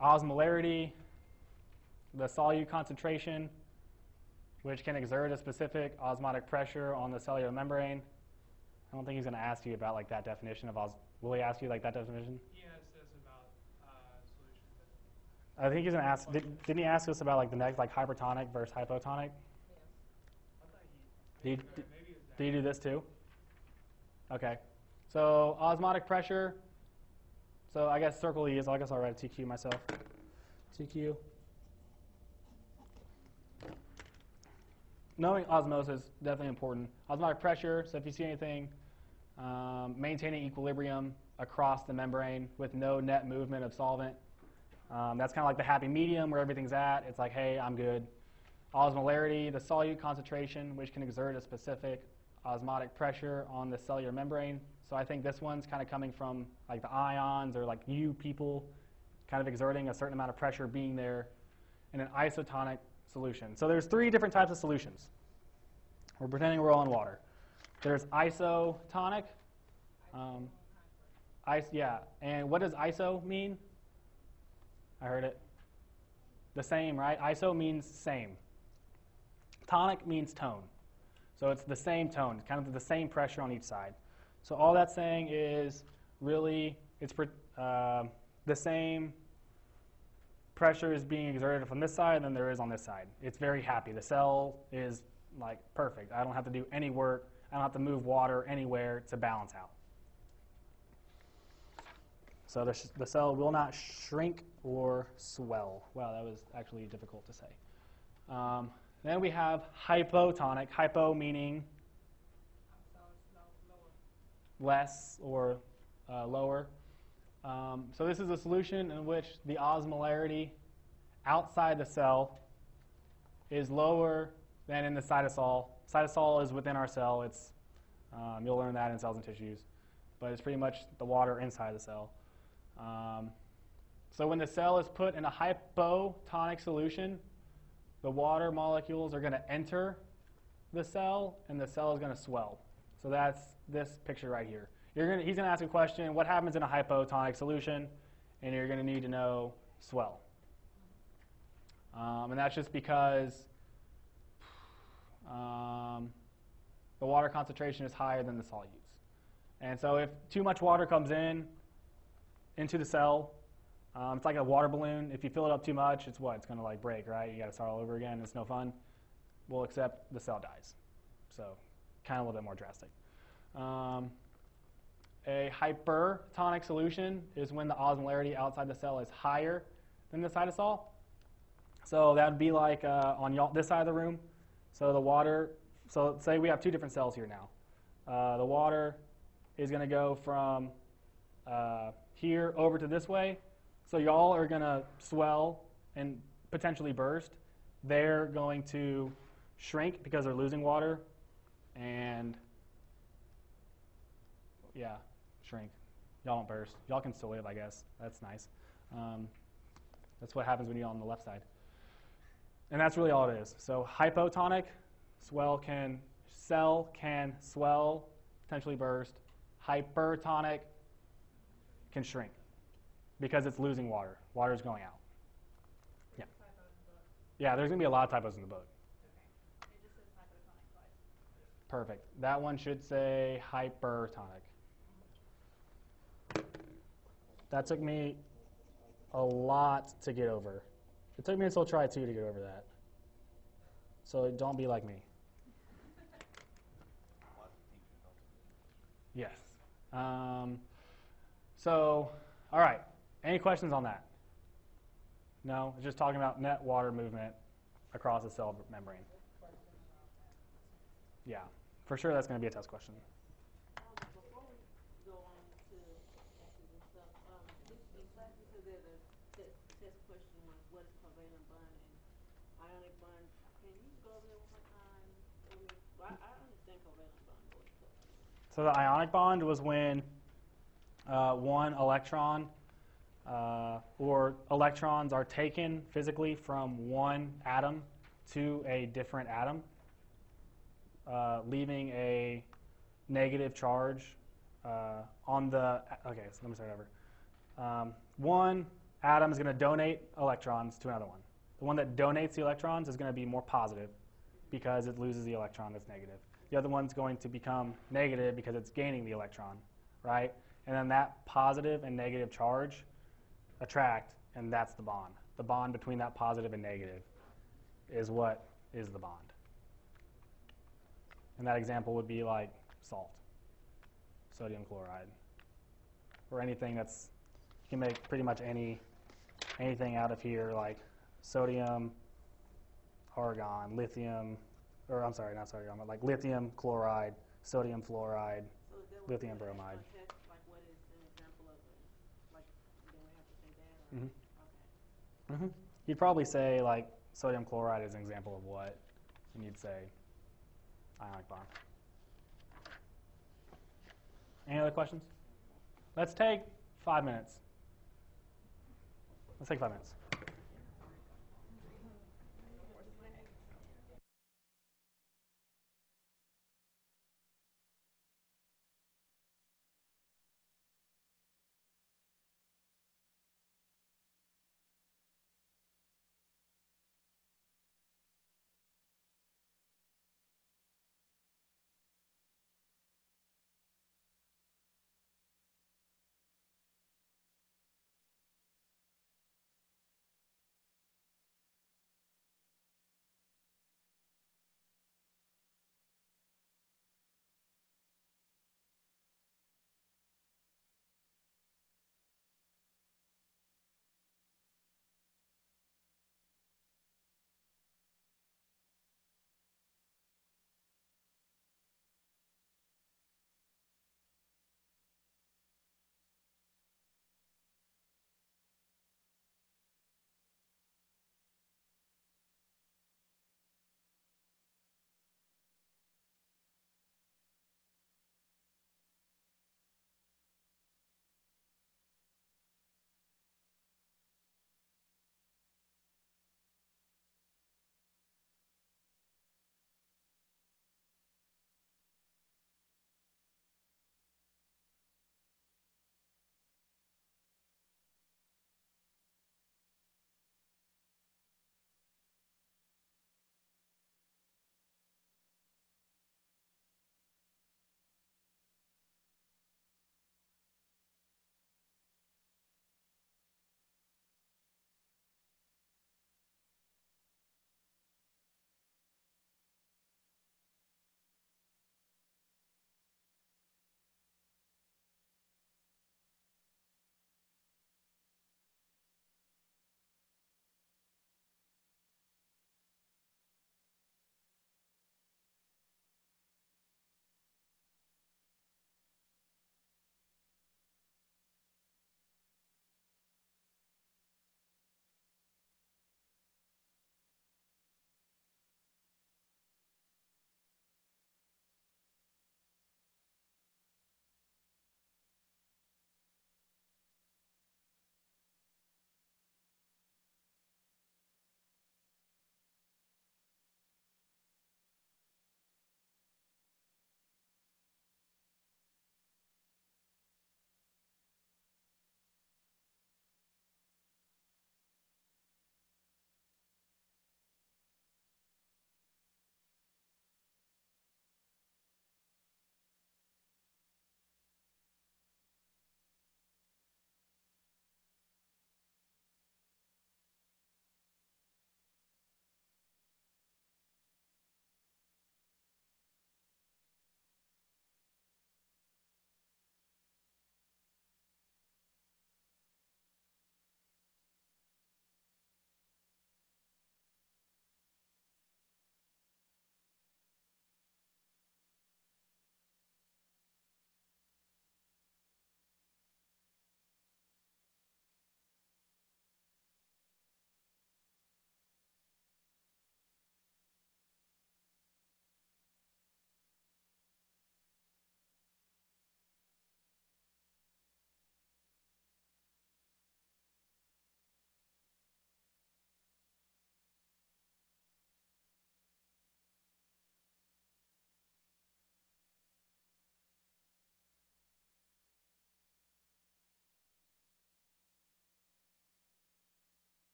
osmolarity, the solute concentration, which can exert a specific osmotic pressure on the cellular membrane. I don't think he's going to ask you about like that definition of os. Will he ask you like that definition? He asked us about uh, solutions. I think he's going to ask. Did, didn't he ask us about like the next like hypertonic versus hypotonic? Thought. Did or did, he do this too? Okay. So osmotic pressure. So I guess circle E is. I guess I'll write a TQ myself. TQ. Knowing osmosis is definitely important. Osmotic pressure. So if you see anything, um, maintaining equilibrium across the membrane with no net movement of solvent. Um, that's kind of like the happy medium where everything's at. It's like, hey, I'm good. Osmolarity, the solute concentration, which can exert a specific osmotic pressure on the cellular membrane. So I think this one's kind of coming from like the ions or like you people kind of exerting a certain amount of pressure being there in an isotonic solution. So there's three different types of solutions. We're pretending we're all in water. There's isotonic. Um, is, yeah, and what does iso mean? I heard it. The same, right? Iso means same. Tonic means tone. So it's the same tone, kind of the same pressure on each side. So all that's saying is really it's uh, the same pressure is being exerted from this side than there is on this side. It's very happy. The cell is like perfect. I don't have to do any work. I don't have to move water anywhere to balance out. So the, the cell will not shrink or swell. Wow, that was actually difficult to say. Um, then we have hypotonic. Hypo meaning less or uh, lower. Um, so this is a solution in which the osmolarity outside the cell is lower than in the cytosol. Cytosol is within our cell. It's, um, you'll learn that in cells and tissues, but it's pretty much the water inside the cell. Um, so when the cell is put in a hypotonic solution, the water molecules are going to enter the cell, and the cell is going to swell. So that's this picture right here. You're gonna, he's going to ask a question, what happens in a hypotonic solution? And you're going to need to know swell. Um, and that's just because um, the water concentration is higher than the solutes. And so if too much water comes in into the cell, um, it's like a water balloon. If you fill it up too much, it's what? It's going to like break, right? You got to start all over again. It's no fun. Well, except the cell dies. So kind of a little bit more drastic. Um, a hypertonic solution is when the osmolarity outside the cell is higher than the cytosol. So that would be like uh, on this side of the room. So the water, so say we have two different cells here now. Uh, the water is going to go from uh, here over to this way. So y'all are going to swell and potentially burst. They're going to shrink because they're losing water. And yeah, shrink. Y'all don't burst. Y'all can still live, I guess. That's nice. Um, that's what happens when you're on the left side. And that's really all it is. So hypotonic, swell can, cell can swell, potentially burst. Hypertonic can shrink because it's losing water. Water is going out. Yeah. Yeah, there's going to be a lot of typos in the book. It just says. Perfect. That one should say hypertonic. That took me a lot to get over. It took me until try two to get over that. So don't be like me. Yes. Um, so, all right. Any questions on that? No? It's just talking about net water movement across the cell membrane. Yeah. For sure, that's going to be a test question. Before we go on to answers and stuff, this, in class you said that the test, test question was what is covalent bond and ionic bond. Can you go over there one more time? I mean, well, I, I understand covalent bond, but what's covalent? So the ionic bond was when uh, one electron uh, or electrons are taken physically from one atom to a different atom, uh, leaving a negative charge uh, on the. Okay, so let me start over. Um, one atom is going to donate electrons to another one. The one that donates the electrons is going to be more positive because it loses the electron that's negative. The other one's going to become negative because it's gaining the electron, right? And then that positive and negative charge attract, and that's the bond. The bond between that positive and negative is what is the bond. And that example would be like salt, sodium chloride, or anything that's, you can make pretty much any, anything out of here like sodium, argon, lithium, or I'm sorry, not sodium, but like lithium chloride, sodium fluoride, So is that what Lithium bromide. test, like what is an example of it? Like, then we have or? Mhm. Okay. hmm You'd probably say like sodium chloride is an example of what, and you'd say ionic bond. Any other questions? Let's take five minutes. Let's take five minutes.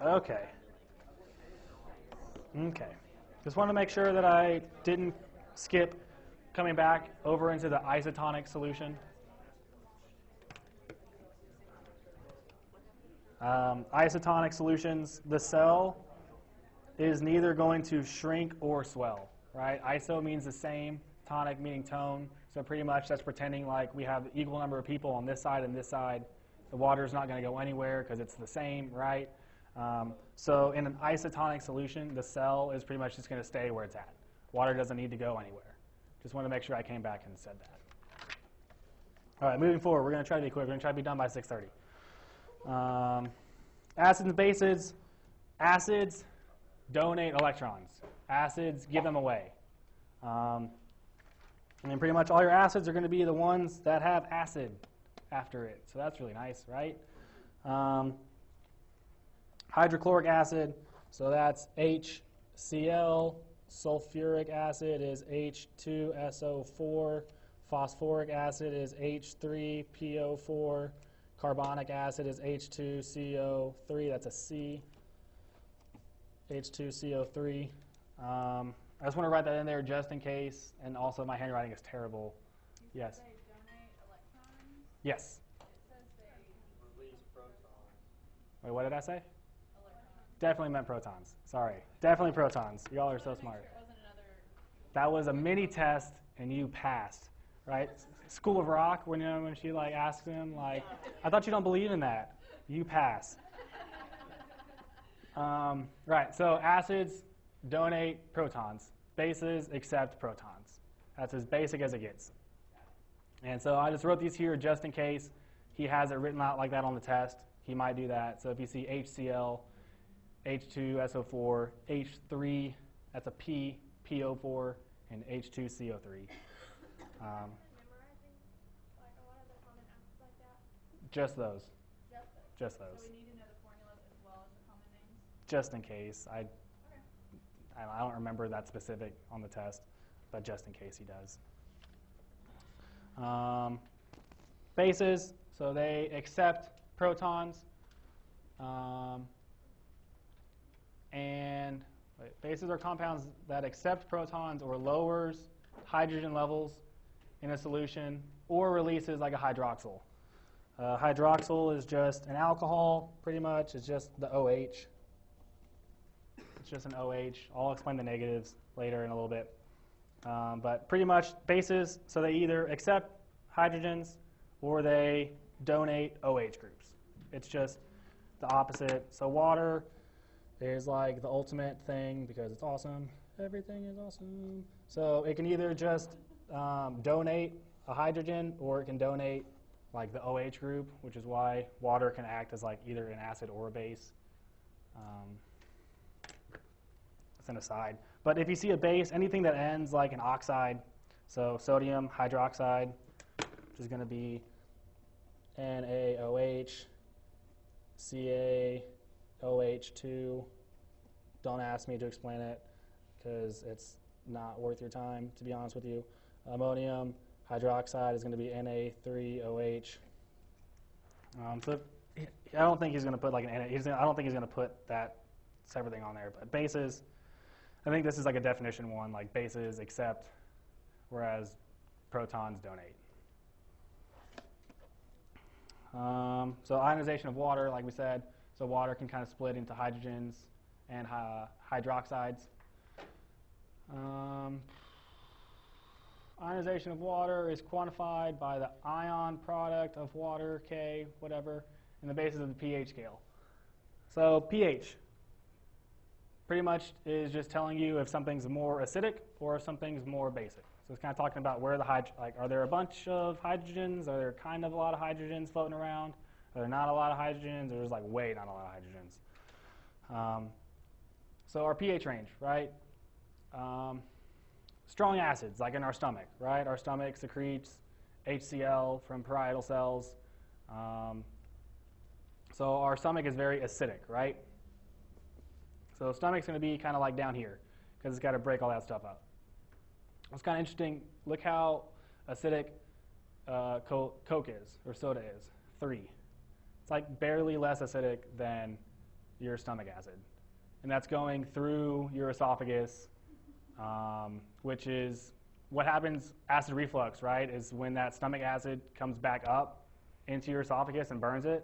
Okay. Okay. Just want to make sure that I didn't skip coming back over into the isotonic solution. Um, isotonic solutions, the cell is neither going to shrink or swell, right? Iso means the same, tonic meaning tone. So pretty much that's pretending like we have equal number of people on this side and this side. The water is not going to go anywhere because it's the same, right? Um, so in an isotonic solution, the cell is pretty much just going to stay where it's at. Water doesn't need to go anywhere. Just want to make sure I came back and said that. All right, moving forward, we're going to try to be quick. We're going to try to be done by 6:30. Um, acids and bases. Acids donate electrons. Acids give them away. Um, and then pretty much all your acids are going to be the ones that have acid after it. So that's really nice, right? Um, hydrochloric acid, so that's HCl. Sulfuric acid is H2SO4. Phosphoric acid is H3PO4. Carbonic acid is H2CO3. That's a C. H2CO3. Um, I just want to write that in there just in case. And also, my handwriting is terrible. You Yes. said they donate electrons. Yes. It says they Release protons. Wait, what did I say? Definitely meant protons. Sorry. Definitely protons. Y'all are so Wanted to make smart. sure it wasn't another. That was a mini test, and you passed, right? School of Rock, when you know when she like asks him, like, I thought you don't believe in that. You pass. Um, right. So acids donate protons. Bases accept protons. That's as basic as it gets. And so I just wrote these here just in case he has it written out like that on the test. He might do that. So if you see HCl, H2SO4, H3, that's a P, PO4, and H2CO3. Um, memorizing like a lot of the common acids like that? just those. Just those. Just those. we need to know the formulas as well as the common names. Just in case. I, I I don't remember that specific on the test, but just in case he does. Um, bases, so they accept protons. Um, and bases are compounds that accept protons or lowers hydrogen levels in a solution or releases like a hydroxyl. Uh, hydroxyl is just an alcohol, pretty much. It's just the OH. It's just an OH. I'll explain the negatives later in a little bit. Um, but pretty much bases, so they either accept hydrogens or they donate OH groups. It's just the opposite. So water is like the ultimate thing because it's awesome. Everything is awesome. So it can either just um, donate a hydrogen or it can donate like the OH group, which is why water can act as like either an acid or a base. Um, that's an aside. But if you see a base, anything that ends like an oxide, so sodium hydroxide, which is going to be NaOH, CaOH2. Don't ask me to explain it because it's not worth your time, to be honest with you. Ammonium hydroxide is going to be Na3OH. Um, so I don't think he's going to put like an. I don't think he's going to put that separate thing on there. But bases, I think this is like a definition one, like bases accept, whereas protons donate. Um, so ionization of water, like we said, so water can kind of split into hydrogens and uh, hydroxides. Um, ionization of water is quantified by the ion product of water, K, whatever, in the basis of the pH scale. So pH pretty much is just telling you if something's more acidic or if something's more basic. So it's kind of talking about where the hyd- like are there a bunch of hydrogens? Are there kind of a lot of hydrogens floating around? Are there not a lot of hydrogens? Or there's like way not a lot of hydrogens. Um, so our pH range, right? Um, strong acids, like in our stomach, right? Our stomach secretes HCl from parietal cells. Um, so our stomach is very acidic, right? So stomach's going to be kind of like down here because it's got to break all that stuff up. It's kind of interesting. Look how acidic uh, co- Coke is or soda is. Three. It's like barely less acidic than your stomach acid. And that's going through your esophagus, um, which is what happens acid reflux, right? Is when that stomach acid comes back up into your esophagus and burns it.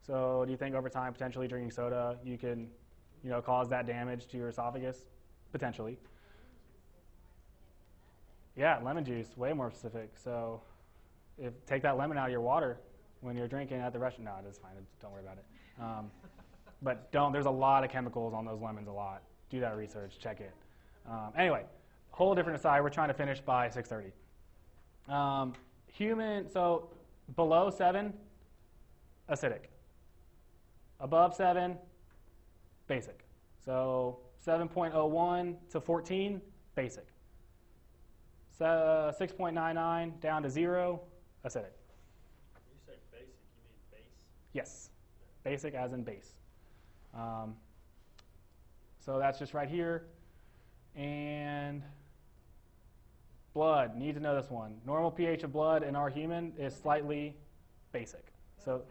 So do you think over time, potentially drinking soda, you can, you know, cause that damage to your esophagus? Potentially. Yeah, lemon juice, way more specific. So if take that lemon out of your water when you're drinking at the restaurant. No, it's fine. Don't worry about it. Um, but don't. There's a lot of chemicals on those lemons. A lot. Do that research. Check it. Um, anyway, whole different aside. We're trying to finish by 6:30. Um, human. So below seven, acidic. Above seven, basic. So 7.01 to 14, basic. So, uh, 6.99 down to zero, acidic. When you say basic, you mean base? Yes, basic as in base. Um, so that's just right here. And blood, need to know this one. Normal pH of blood in our human is slightly basic. So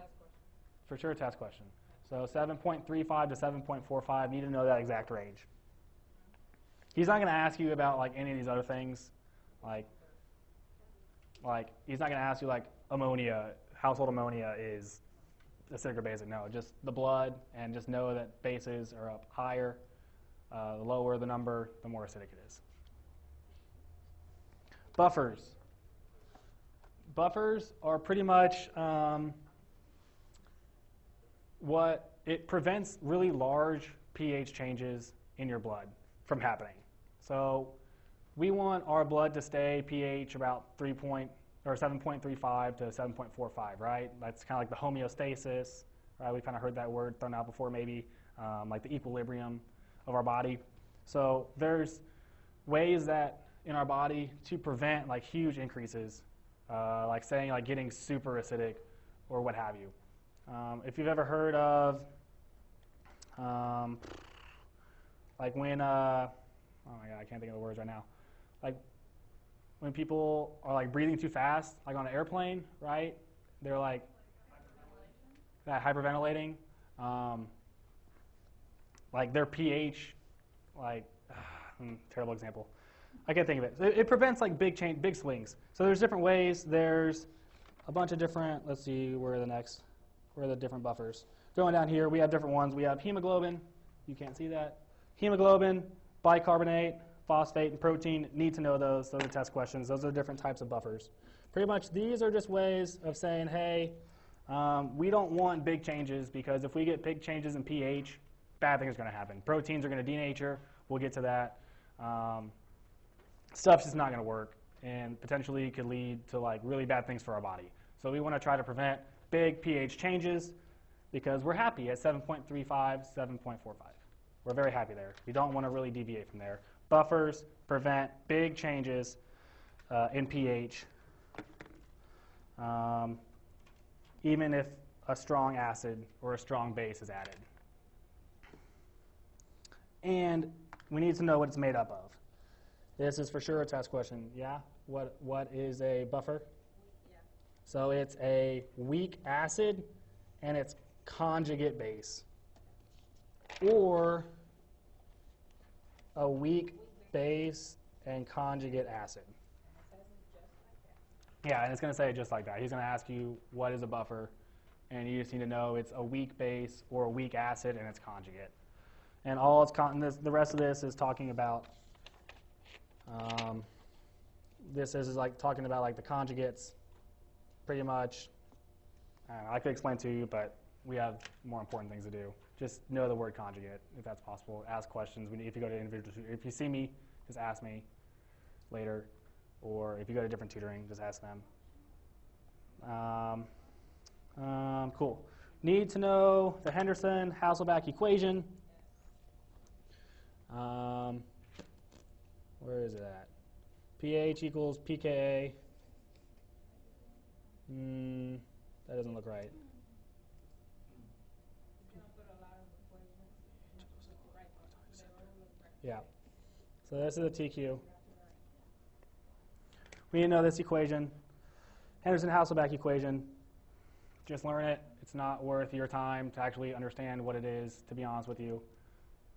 for sure, test question. So 7.35 to 7.45, need to know that exact range. He's not going to ask you about like any of these other things, like like he's not going to ask you like ammonia, household ammonia is acidic or basic. No, just the blood, and just know that bases are up higher. Uh, the lower the number, the more acidic it is. Buffers. Buffers are pretty much um, what it prevents really large pH changes in your blood from happening. So we want our blood to stay pH about 3 point, or 7.35 to 7.45, right? That's kind of like the homeostasis, right? We've kind of heard that word thrown out before, maybe, um, like the equilibrium of our body. So there's ways that in our body to prevent like huge increases, uh, like saying like getting super acidic or what have you. Um, if you've ever heard of, um, like when, uh, oh my god, I can't think of the words right now. Like when people are like breathing too fast, like on an airplane, right? They're like that hyperventilating. Um, like their pH, like hmm, terrible example. I can't think of it. It, it prevents like big change, big swings. So there's different ways. There's a bunch of different. Let's see where the next. Where are the different buffers? Going down here, we have different ones. We have hemoglobin. You can't see that. Hemoglobin, bicarbonate, phosphate, and protein. Need to know those. Those are test questions. Those are different types of buffers. Pretty much, these are just ways of saying, hey, um, we don't want big changes because if we get big changes in pH, bad things are going to happen. Proteins are going to denature. We'll get to that. Um, stuff's just not going to work and potentially could lead to like really bad things for our body. So we want to try to prevent big pH changes because we're happy at 7.35, 7.45. We're very happy there. We don't want to really deviate from there. Buffers prevent big changes uh, in pH, um, even if a strong acid or a strong base is added. And we need to know what it's made up of. This is for sure a test question. Yeah? What, what is a buffer? So it's a weak acid and it's conjugate base. Or a weak base and conjugate acid. Yeah, and it's going to say it just like that. He's going to ask you what is a buffer, and you just need to know it's a weak base or a weak acid and it's conjugate. And all it's con- this, the rest of this is talking about. Um, this is, is like talking about like the conjugates, pretty much. I, know, I could explain to you, but we have more important things to do. Just know the word conjugate if that's possible. Ask questions. When, if you go to individual, if you see me, just ask me later, or if you go to different tutoring, just ask them. Um, um, cool. Need to know the Henderson Hasselbalch equation. Um, where is it at? pH equals pKa. Mm, that doesn't look right. Yeah. So this is a TQ. We know this equation. Henderson-Hasselbalch equation. just learn it. It's not worth your time to actually understand what it is, to be honest with you.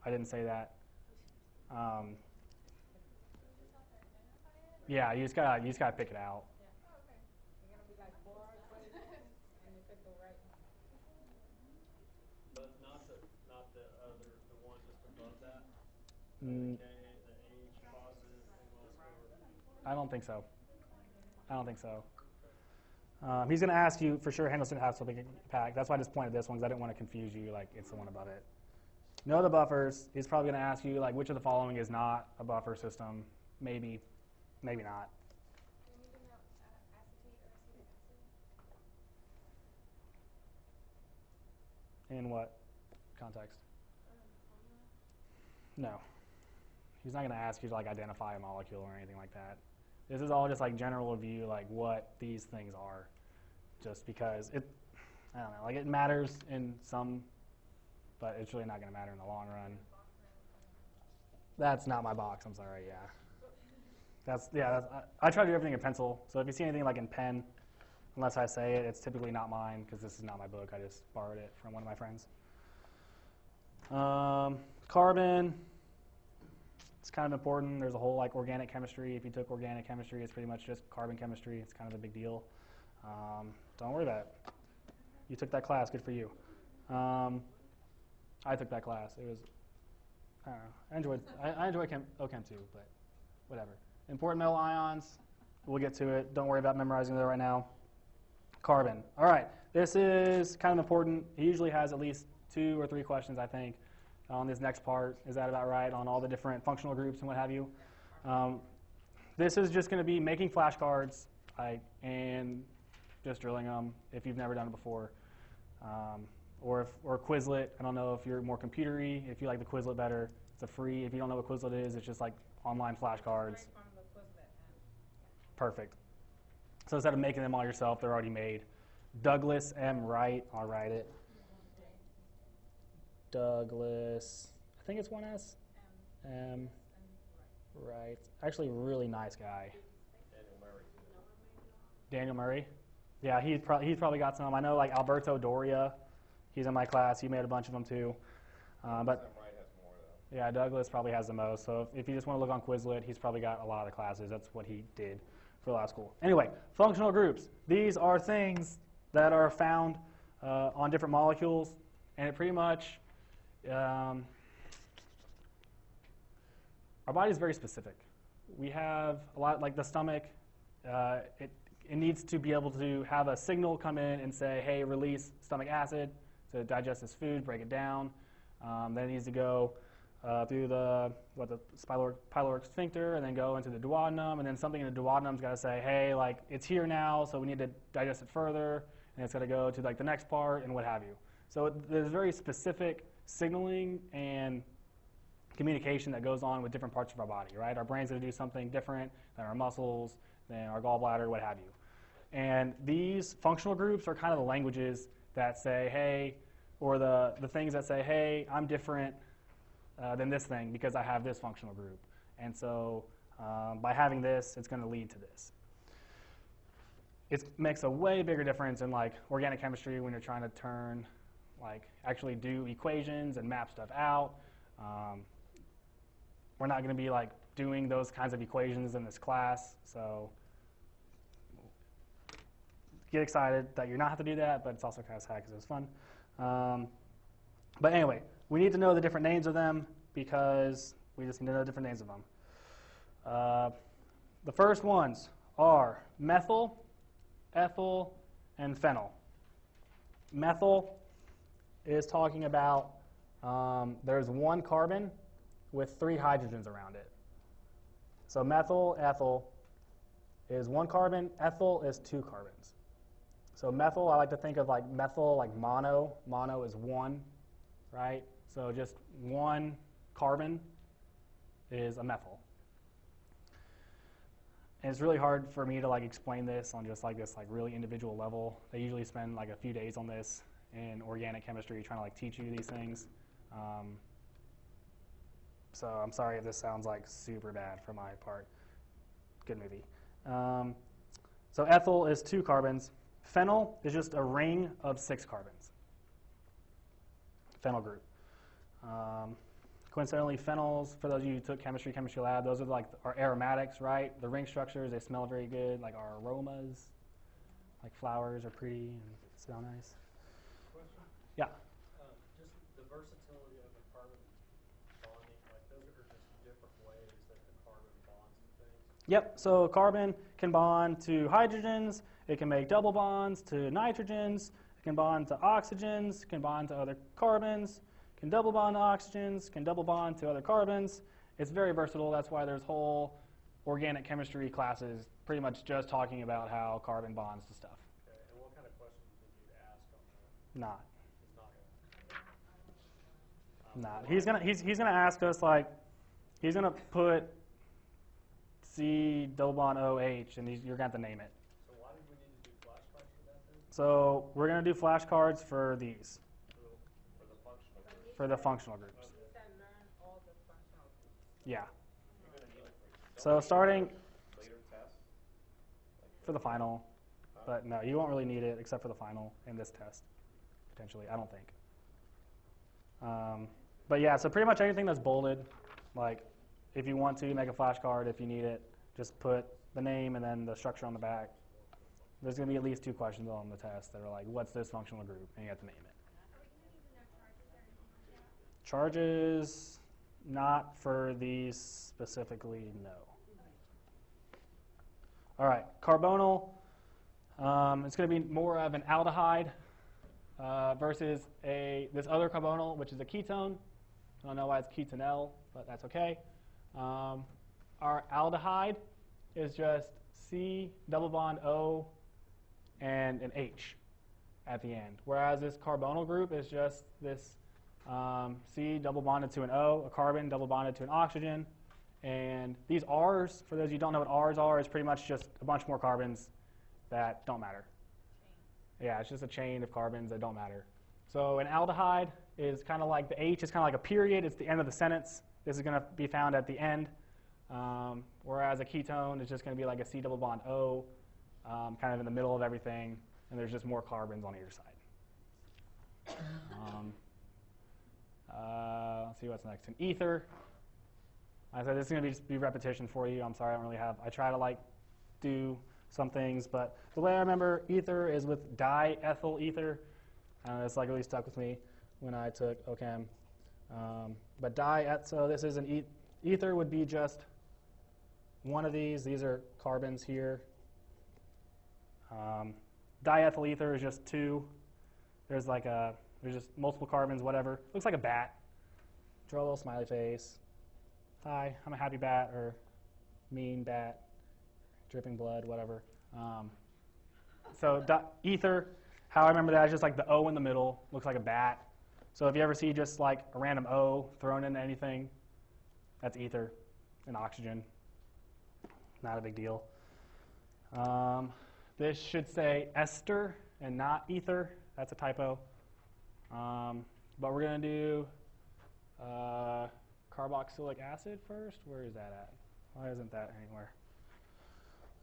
I didn't say that. Um, yeah, you just gotta you just gotta pick it out. But not the, not the other, the one just above that? Mm, K, the H, positive, and less I don't think so. I don't think so. Um, he's going to ask you for sure. Henderson has something pack. That's why I just pointed this one because I didn't want to confuse you. Like it's the one above it. Know the buffers. He's probably going to ask you like which of the following is not a buffer system. Maybe, maybe not. In what context? No. He's not going to ask you to like identify a molecule or anything like that. This is all just like general review, like what these things are, just because it, I don't know, like it matters in some, but it's really not going to matter in the long run. That's not my box. I'm sorry. Yeah. That's yeah. That's, I, I try to do everything in pencil. So if you see anything like in pen, unless I say it, it's typically not mine because this is not my book. I just borrowed it from one of my friends. Um, carbon. It's kind of important. There's a whole like organic chemistry. If you took organic chemistry, it's pretty much just carbon chemistry. It's kind of a big deal. Um, don't worry about it. You took that class. Good for you. Um, I took that class. It was I don't know. I enjoyed I, I enjoy chem, OChem too, but whatever. Important metal ions. We'll get to it. Don't worry about memorizing that right now. Carbon. All right. This is kind of important. He usually has at least two or three questions, I think, on this next part. Is that about right? On all the different functional groups and what have you. Um, this is just going to be making flashcards like, and just drilling them if you've never done it before. Um, or if or Quizlet. I don't know if you're more computery. If you like the Quizlet better, it's a free. If you don't know what Quizlet is, it's just like online flashcards. Perfect. So instead of making them all yourself, they're already made. Douglas M. Wright. I'll write it. Douglas. I think it's one S. M. Wright. Actually, really nice guy. Daniel Murray. Daniel Murray. Yeah, he's, pro- he's probably got some. I know like Alberto Doria. He's in my class. He made a bunch of them too. Uh, but Sam Wright has more yeah, Douglas probably has the most. So if, if you just want to look on Quizlet, he's probably got a lot of the classes. That's what he did for law school. Anyway, functional groups. These are things that are found uh, on different molecules, and it pretty much um, our body is very specific. We have a lot, like the stomach. Uh, it it needs to be able to have a signal come in and say, "Hey, release stomach acid to digest this food, break it down." Um, then it needs to go uh, through the what the pyloric, sphincter, and then go into the duodenum, and then something in the duodenum's got to say, "Hey, like it's here now, so we need to digest it further," and it's got to go to like the next part and what have you. So there's very specific signaling and communication that goes on with different parts of our body, right? Our brain's going to do something different than our muscles, than our gallbladder, what have you. And these functional groups are kind of the languages that say, hey, or the, the things that say, hey, I'm different uh, than this thing because I have this functional group. And so um, by having this, it's going to lead to this. It makes a way bigger difference in like organic chemistry when you're trying to turn, like actually do equations and map stuff out. Um, we're not going to be like doing those kinds of equations in this class, so get excited that you're not have to do that, but it's also kind of sad because it was fun. Um, but anyway, we need to know the different names of them because we just need to know the different names of them. Uh, the first ones are methyl, ethyl, and phenyl. Methyl is talking about um, there's one carbon with three hydrogens around it. So methyl, ethyl is one carbon, ethyl is two carbons. So methyl, I like to think of like methyl like mono. Mono is one, right? So just one carbon is a methyl. And it's really hard for me to like explain this on just like this like really individual level. They usually spend like a few days on this in organic chemistry trying to like teach you these things. Um, so I'm sorry if this sounds like super bad for my part. Good movie. Um, so ethyl is two carbons. Phenyl is just a ring of six carbons. Phenyl group. Um, coincidentally, phenols, for those of you who took chemistry, chemistry lab, those are like our aromatics, right? The ring structures, they smell very good, like our aromas, like flowers are pretty and smell nice. Yeah. Um, just the versatility of the carbon bonding, like those are just different ways that the carbon bonds to things. Yep, so carbon can bond to hydrogens, it can make double bonds to nitrogens, it can bond to oxygens, can bond to other carbons, can double bond to oxygens, can double bond to other carbons. It's very versatile, that's why there's whole organic chemistry classes pretty much just talking about how carbon bonds to stuff. Okay, and what kind of questions do you ask on that? Not. It's not gonna. Um, Not. He's gonna he's he's gonna ask us like he's gonna put C double bond OH and he's, you're gonna have to name it. So why did we need to do flashcards for that then? So we're gonna do flashcards for these, For the, functional group? for the functional groups. Yeah. You're gonna need it for. So starting for the final, but no, you won't really need it except for the final in this test, potentially. I don't think. Um, but yeah, so pretty much anything that's bolded, like if you want to make a flashcard, if you need it, just put the name and then the structure on the back. There's going to be at least two questions on the test that are like, what's this functional group? And you have to name it. Charges, not for these specifically, no. All right, carbonyl. Um, it's going to be more of an aldehyde uh, versus a this other carbonyl, which is a ketone. I don't know why it's ketonel, but that's okay. Um, our aldehyde is just C double bond O and an H at the end, whereas this carbonyl group is just this um, C double bonded to an O, a carbon double bonded to an oxygen. And these R's, for those of you who don't know what R's are, is pretty much just a bunch more carbons that don't matter. Yeah, it's just a chain of carbons that don't matter. So an aldehyde is kind of like the H is kind of like a period. It's the end of the sentence. This is going to be found at the end. Um, whereas a ketone is just going to be like a C double bond O, um, kind of in the middle of everything, and there's just more carbons on either side. Um, uh, let's see what's next. An ether. I said this is going to be just be repetition for you. I'm sorry, I don't really have. I try to like do some things, but the way I remember ether is with diethyl ether. Uh, it's like really stuck with me when I took OChem. Um, but diet, so this is an e- ether would be just one of these. These are carbons here. Um, diethyl ether is just two. There's like a there's just multiple carbons, whatever. Looks like a bat. Draw a little smiley face. Hi, I'm a happy bat or mean bat, dripping blood, whatever. Um, so di- ether, how I remember that is just like the O in the middle, looks like a bat. So if you ever see just like a random O thrown into anything, that's ether and oxygen. Not a big deal. Um, this should say ester and not ether. That's a typo. Um, but we're going to do uh, carboxylic acid first. Where is that at? Why isn't that anywhere?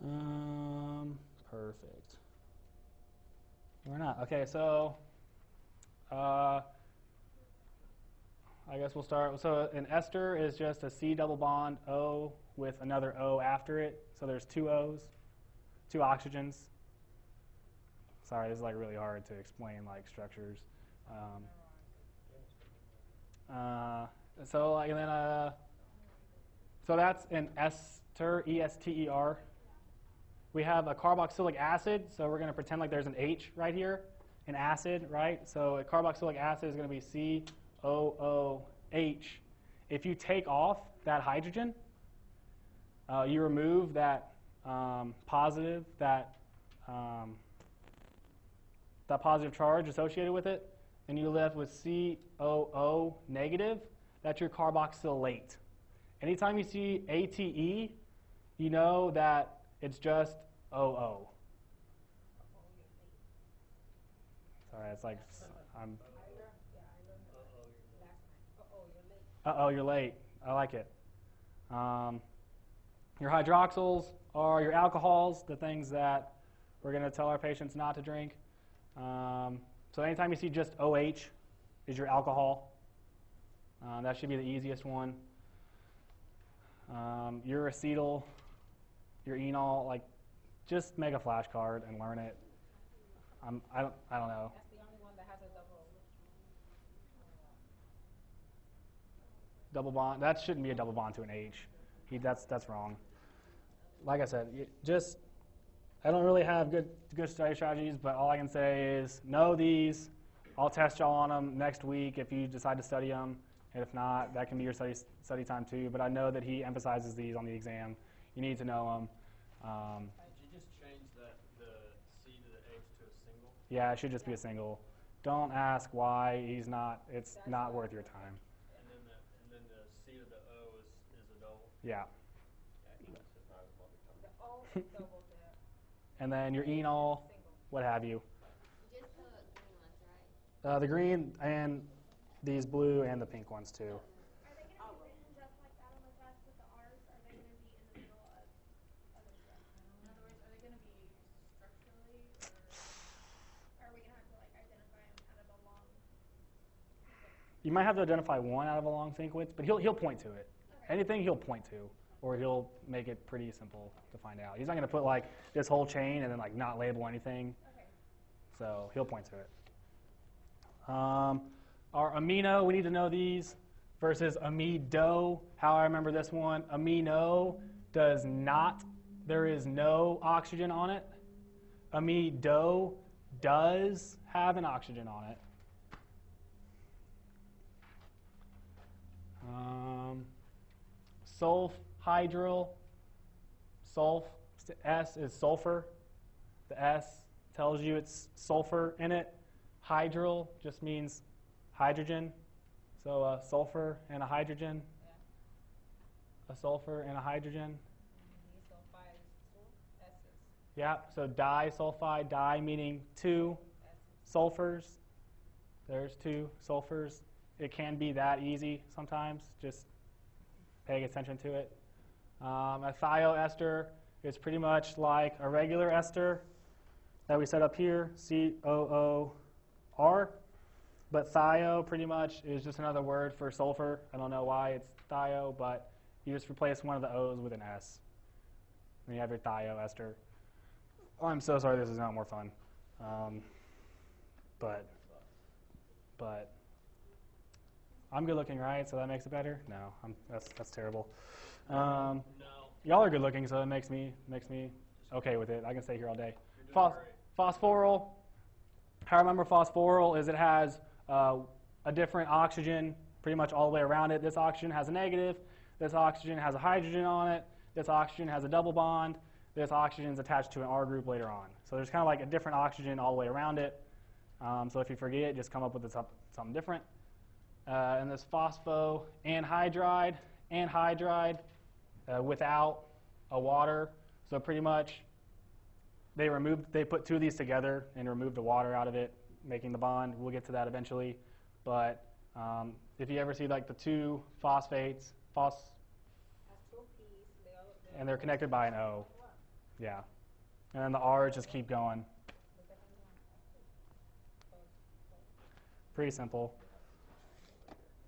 Um, perfect. We're not. Okay, so uh, I guess we'll start. So an ester is just a C double bond O with another O after it. So there's two O's, two oxygens. Sorry, this is like really hard to explain like structures. Um, uh, so like and then uh, so that's an ester, E S T E R. We have a carboxylic acid, so we're going to pretend like there's an H right here, an acid, right? So a carboxylic acid is going to be C O O H. If you take off that hydrogen, uh, you remove that um, positive, that um, that positive charge associated with it, and you're left with COO negative, that's your carboxylate. Anytime you see ATE, you know that it's just OO. Sorry, it's like I'm. Uh oh, you're late. I like it. Um, your hydroxyls are your alcohols, the things that we're going to tell our patients not to drink. Um, so anytime you see just OH is your alcohol. Uh, that should be the easiest one. Um, your acetyl, your enol, like just make a flashcard and learn it. I'm, I don't, I don't know. That's the only one that has a double. Double bond. That shouldn't be a double bond to an H. He, that's that's wrong. Like I said, just I don't really have good good study strategies, but all I can say is know these. I'll test y'all on them next week if you decide to study them. And if not, that can be your study study time too. But I know that he emphasizes these on the exam. You need to know them. Um, Did you just change that, the C to the H to a single? yeah, it should just be a single. Don't ask why he's not. It's not worth your time. And then the, and then the C to the O is, is a double? Yeah. It's just not as much time. The O is double there. And then your enol, what have you. The green? Uh, the green and these blue and the pink ones too. Are they gonna be written just like that on the test with the R's? Are they gonna be in the middle of other stuff? In other words, are they gonna be structurally or? Or are we gonna have to like identify them out of a long sequence? You might have to identify one out of a long sequence, but he'll he'll point to it. Anything he'll point to, or he'll make it pretty simple to find out. He's not going to put like this whole chain and then like not label anything. Okay. So he'll point to it. Um, our amino, we need to know these versus amido. How I remember this one, amino does not, there is no oxygen on it. Amido does have an oxygen on it. Um, sulf, hydryl, sulf, S is sulfur. The S tells you it's sulfur in it. Hydryl just means hydrogen. So a sulfur and a hydrogen. A sulfur and a hydrogen. Disulfide is two S's. Yeah, so disulfide, di meaning two sulfurs. There's two sulfurs. It can be that easy sometimes, just paying attention to it. Um, a thioester is pretty much like a regular ester that we set up here, C O O R. But thio pretty much is just another word for sulfur. I don't know why it's thio, but you just replace one of the O's with an S. And you have your thioester. Oh, I'm so sorry this is not more fun. Um, but, but, I'm good looking, right? So that makes it better? No, I'm, that's, that's terrible. Um, No, y'all are good looking, so it makes me, makes me okay with it. I can stay here all day. Phos- phosphoryl. How I remember phosphoryl is it has uh, a different oxygen pretty much all the way around it. This oxygen has a negative. This oxygen has a hydrogen on it. This oxygen has a double bond. This oxygen is attached to an R group later on. So there's kind of like a different oxygen all the way around it. Um, so if you forget, just come up with some- something different. Uh, and this phospho anhydride, anhydride uh, without a water. So pretty much they removed they put two of these together and removed the water out of it making the bond. We'll get to that eventually. But um, if you ever see like the two phosphates phos and they're connected by an o. Yeah. And then the r's just keep going. Pretty simple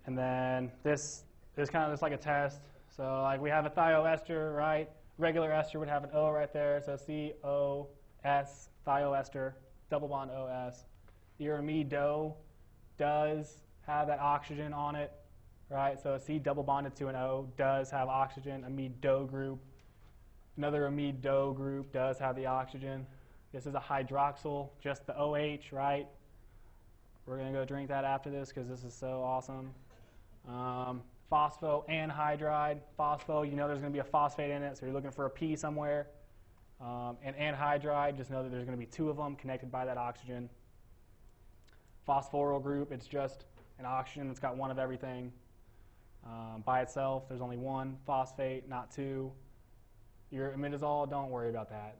and then this is kind of just like a test. So like we have a thioester right? Regular ester would have an o right there. So c o s thioester double bond os your amido does have that oxygen on it right? So a c double bonded to an o does have oxygen. Amido group another amido group does have the oxygen. This is a hydroxyl just the oh right? We're going to go drink that after this because this is so awesome. Um, phospho anhydride. Phospho, you know there's going to be a phosphate in it, so you're looking for a P somewhere. Um, and anhydride, just know that there's going to be two of them connected by that oxygen. Phosphoryl group, it's just an oxygen that's got one of everything. Um, by itself, there's only one phosphate, not two. Your imidazole, don't worry about that.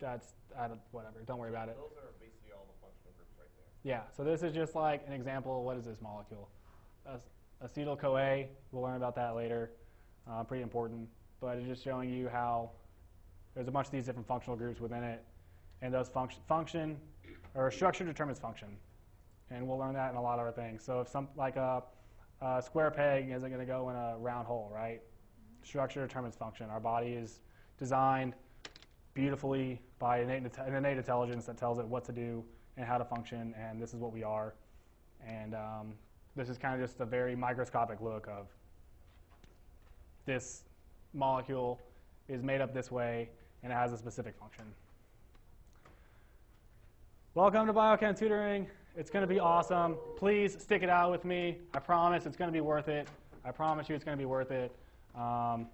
That's I don't, whatever. Don't worry about it. Those are basically all the functional groups right there. Yeah, so this is just like an example. Of what is this molecule? Acetyl CoA. We'll learn about that later. Uh, pretty important, but it's just showing you how there's a bunch of these different functional groups within it, and those function, function or structure determines function, and we'll learn that in a lot of other things. So if some like a, a square peg isn't going to go in a round hole, right? Structure determines function. Our body is designed beautifully by innate, an innate intelligence that tells it what to do and how to function, and this is what we are. And um, this is kind of just a very microscopic look of this molecule is made up this way and it has a specific function. Welcome to Biochem Tutoring. It's going to be awesome. Please stick it out with me. I promise it's going to be worth it. I promise you it's going to be worth it. Um,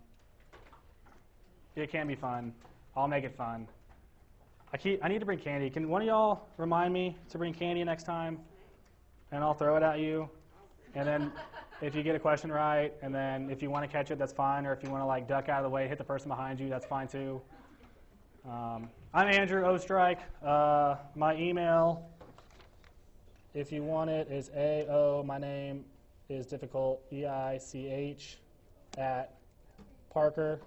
it can be fun. I'll make it fun. I, keep, I need to bring candy. Can one of y'all remind me to bring candy next time? And I'll throw it at you. And then if you get a question right, and then if you want to catch it, that's fine. Or if you want to like duck out of the way, hit the person behind you, that's fine too. Um, I'm Andrew Oestreich. Uh, my email, if you want it, is AO. My name is difficult, E I C H, at Parker.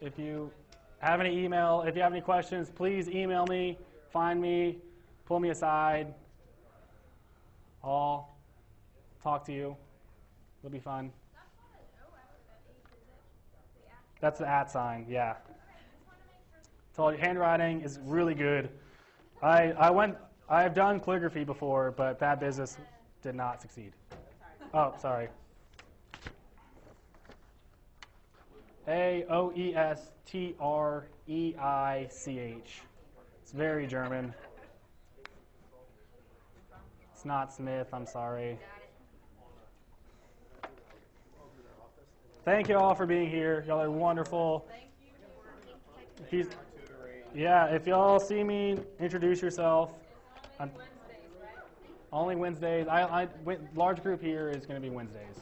If you have any email, if you have any questions, please email me, find me, pull me aside. I'll talk to you. It'll be fun. That's the at sign, yeah. So handwriting is really good. I, I went, I've done calligraphy before, but that business did not succeed. Oh, sorry. A O E S T R E I C H. It's very German. It's not Smith, I'm sorry. Thank you all for being here. Y'all are wonderful. He's, yeah, if y'all see me, introduce yourself. Only Wednesdays. I, I, large group here is going to be Wednesdays.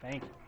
Thank you.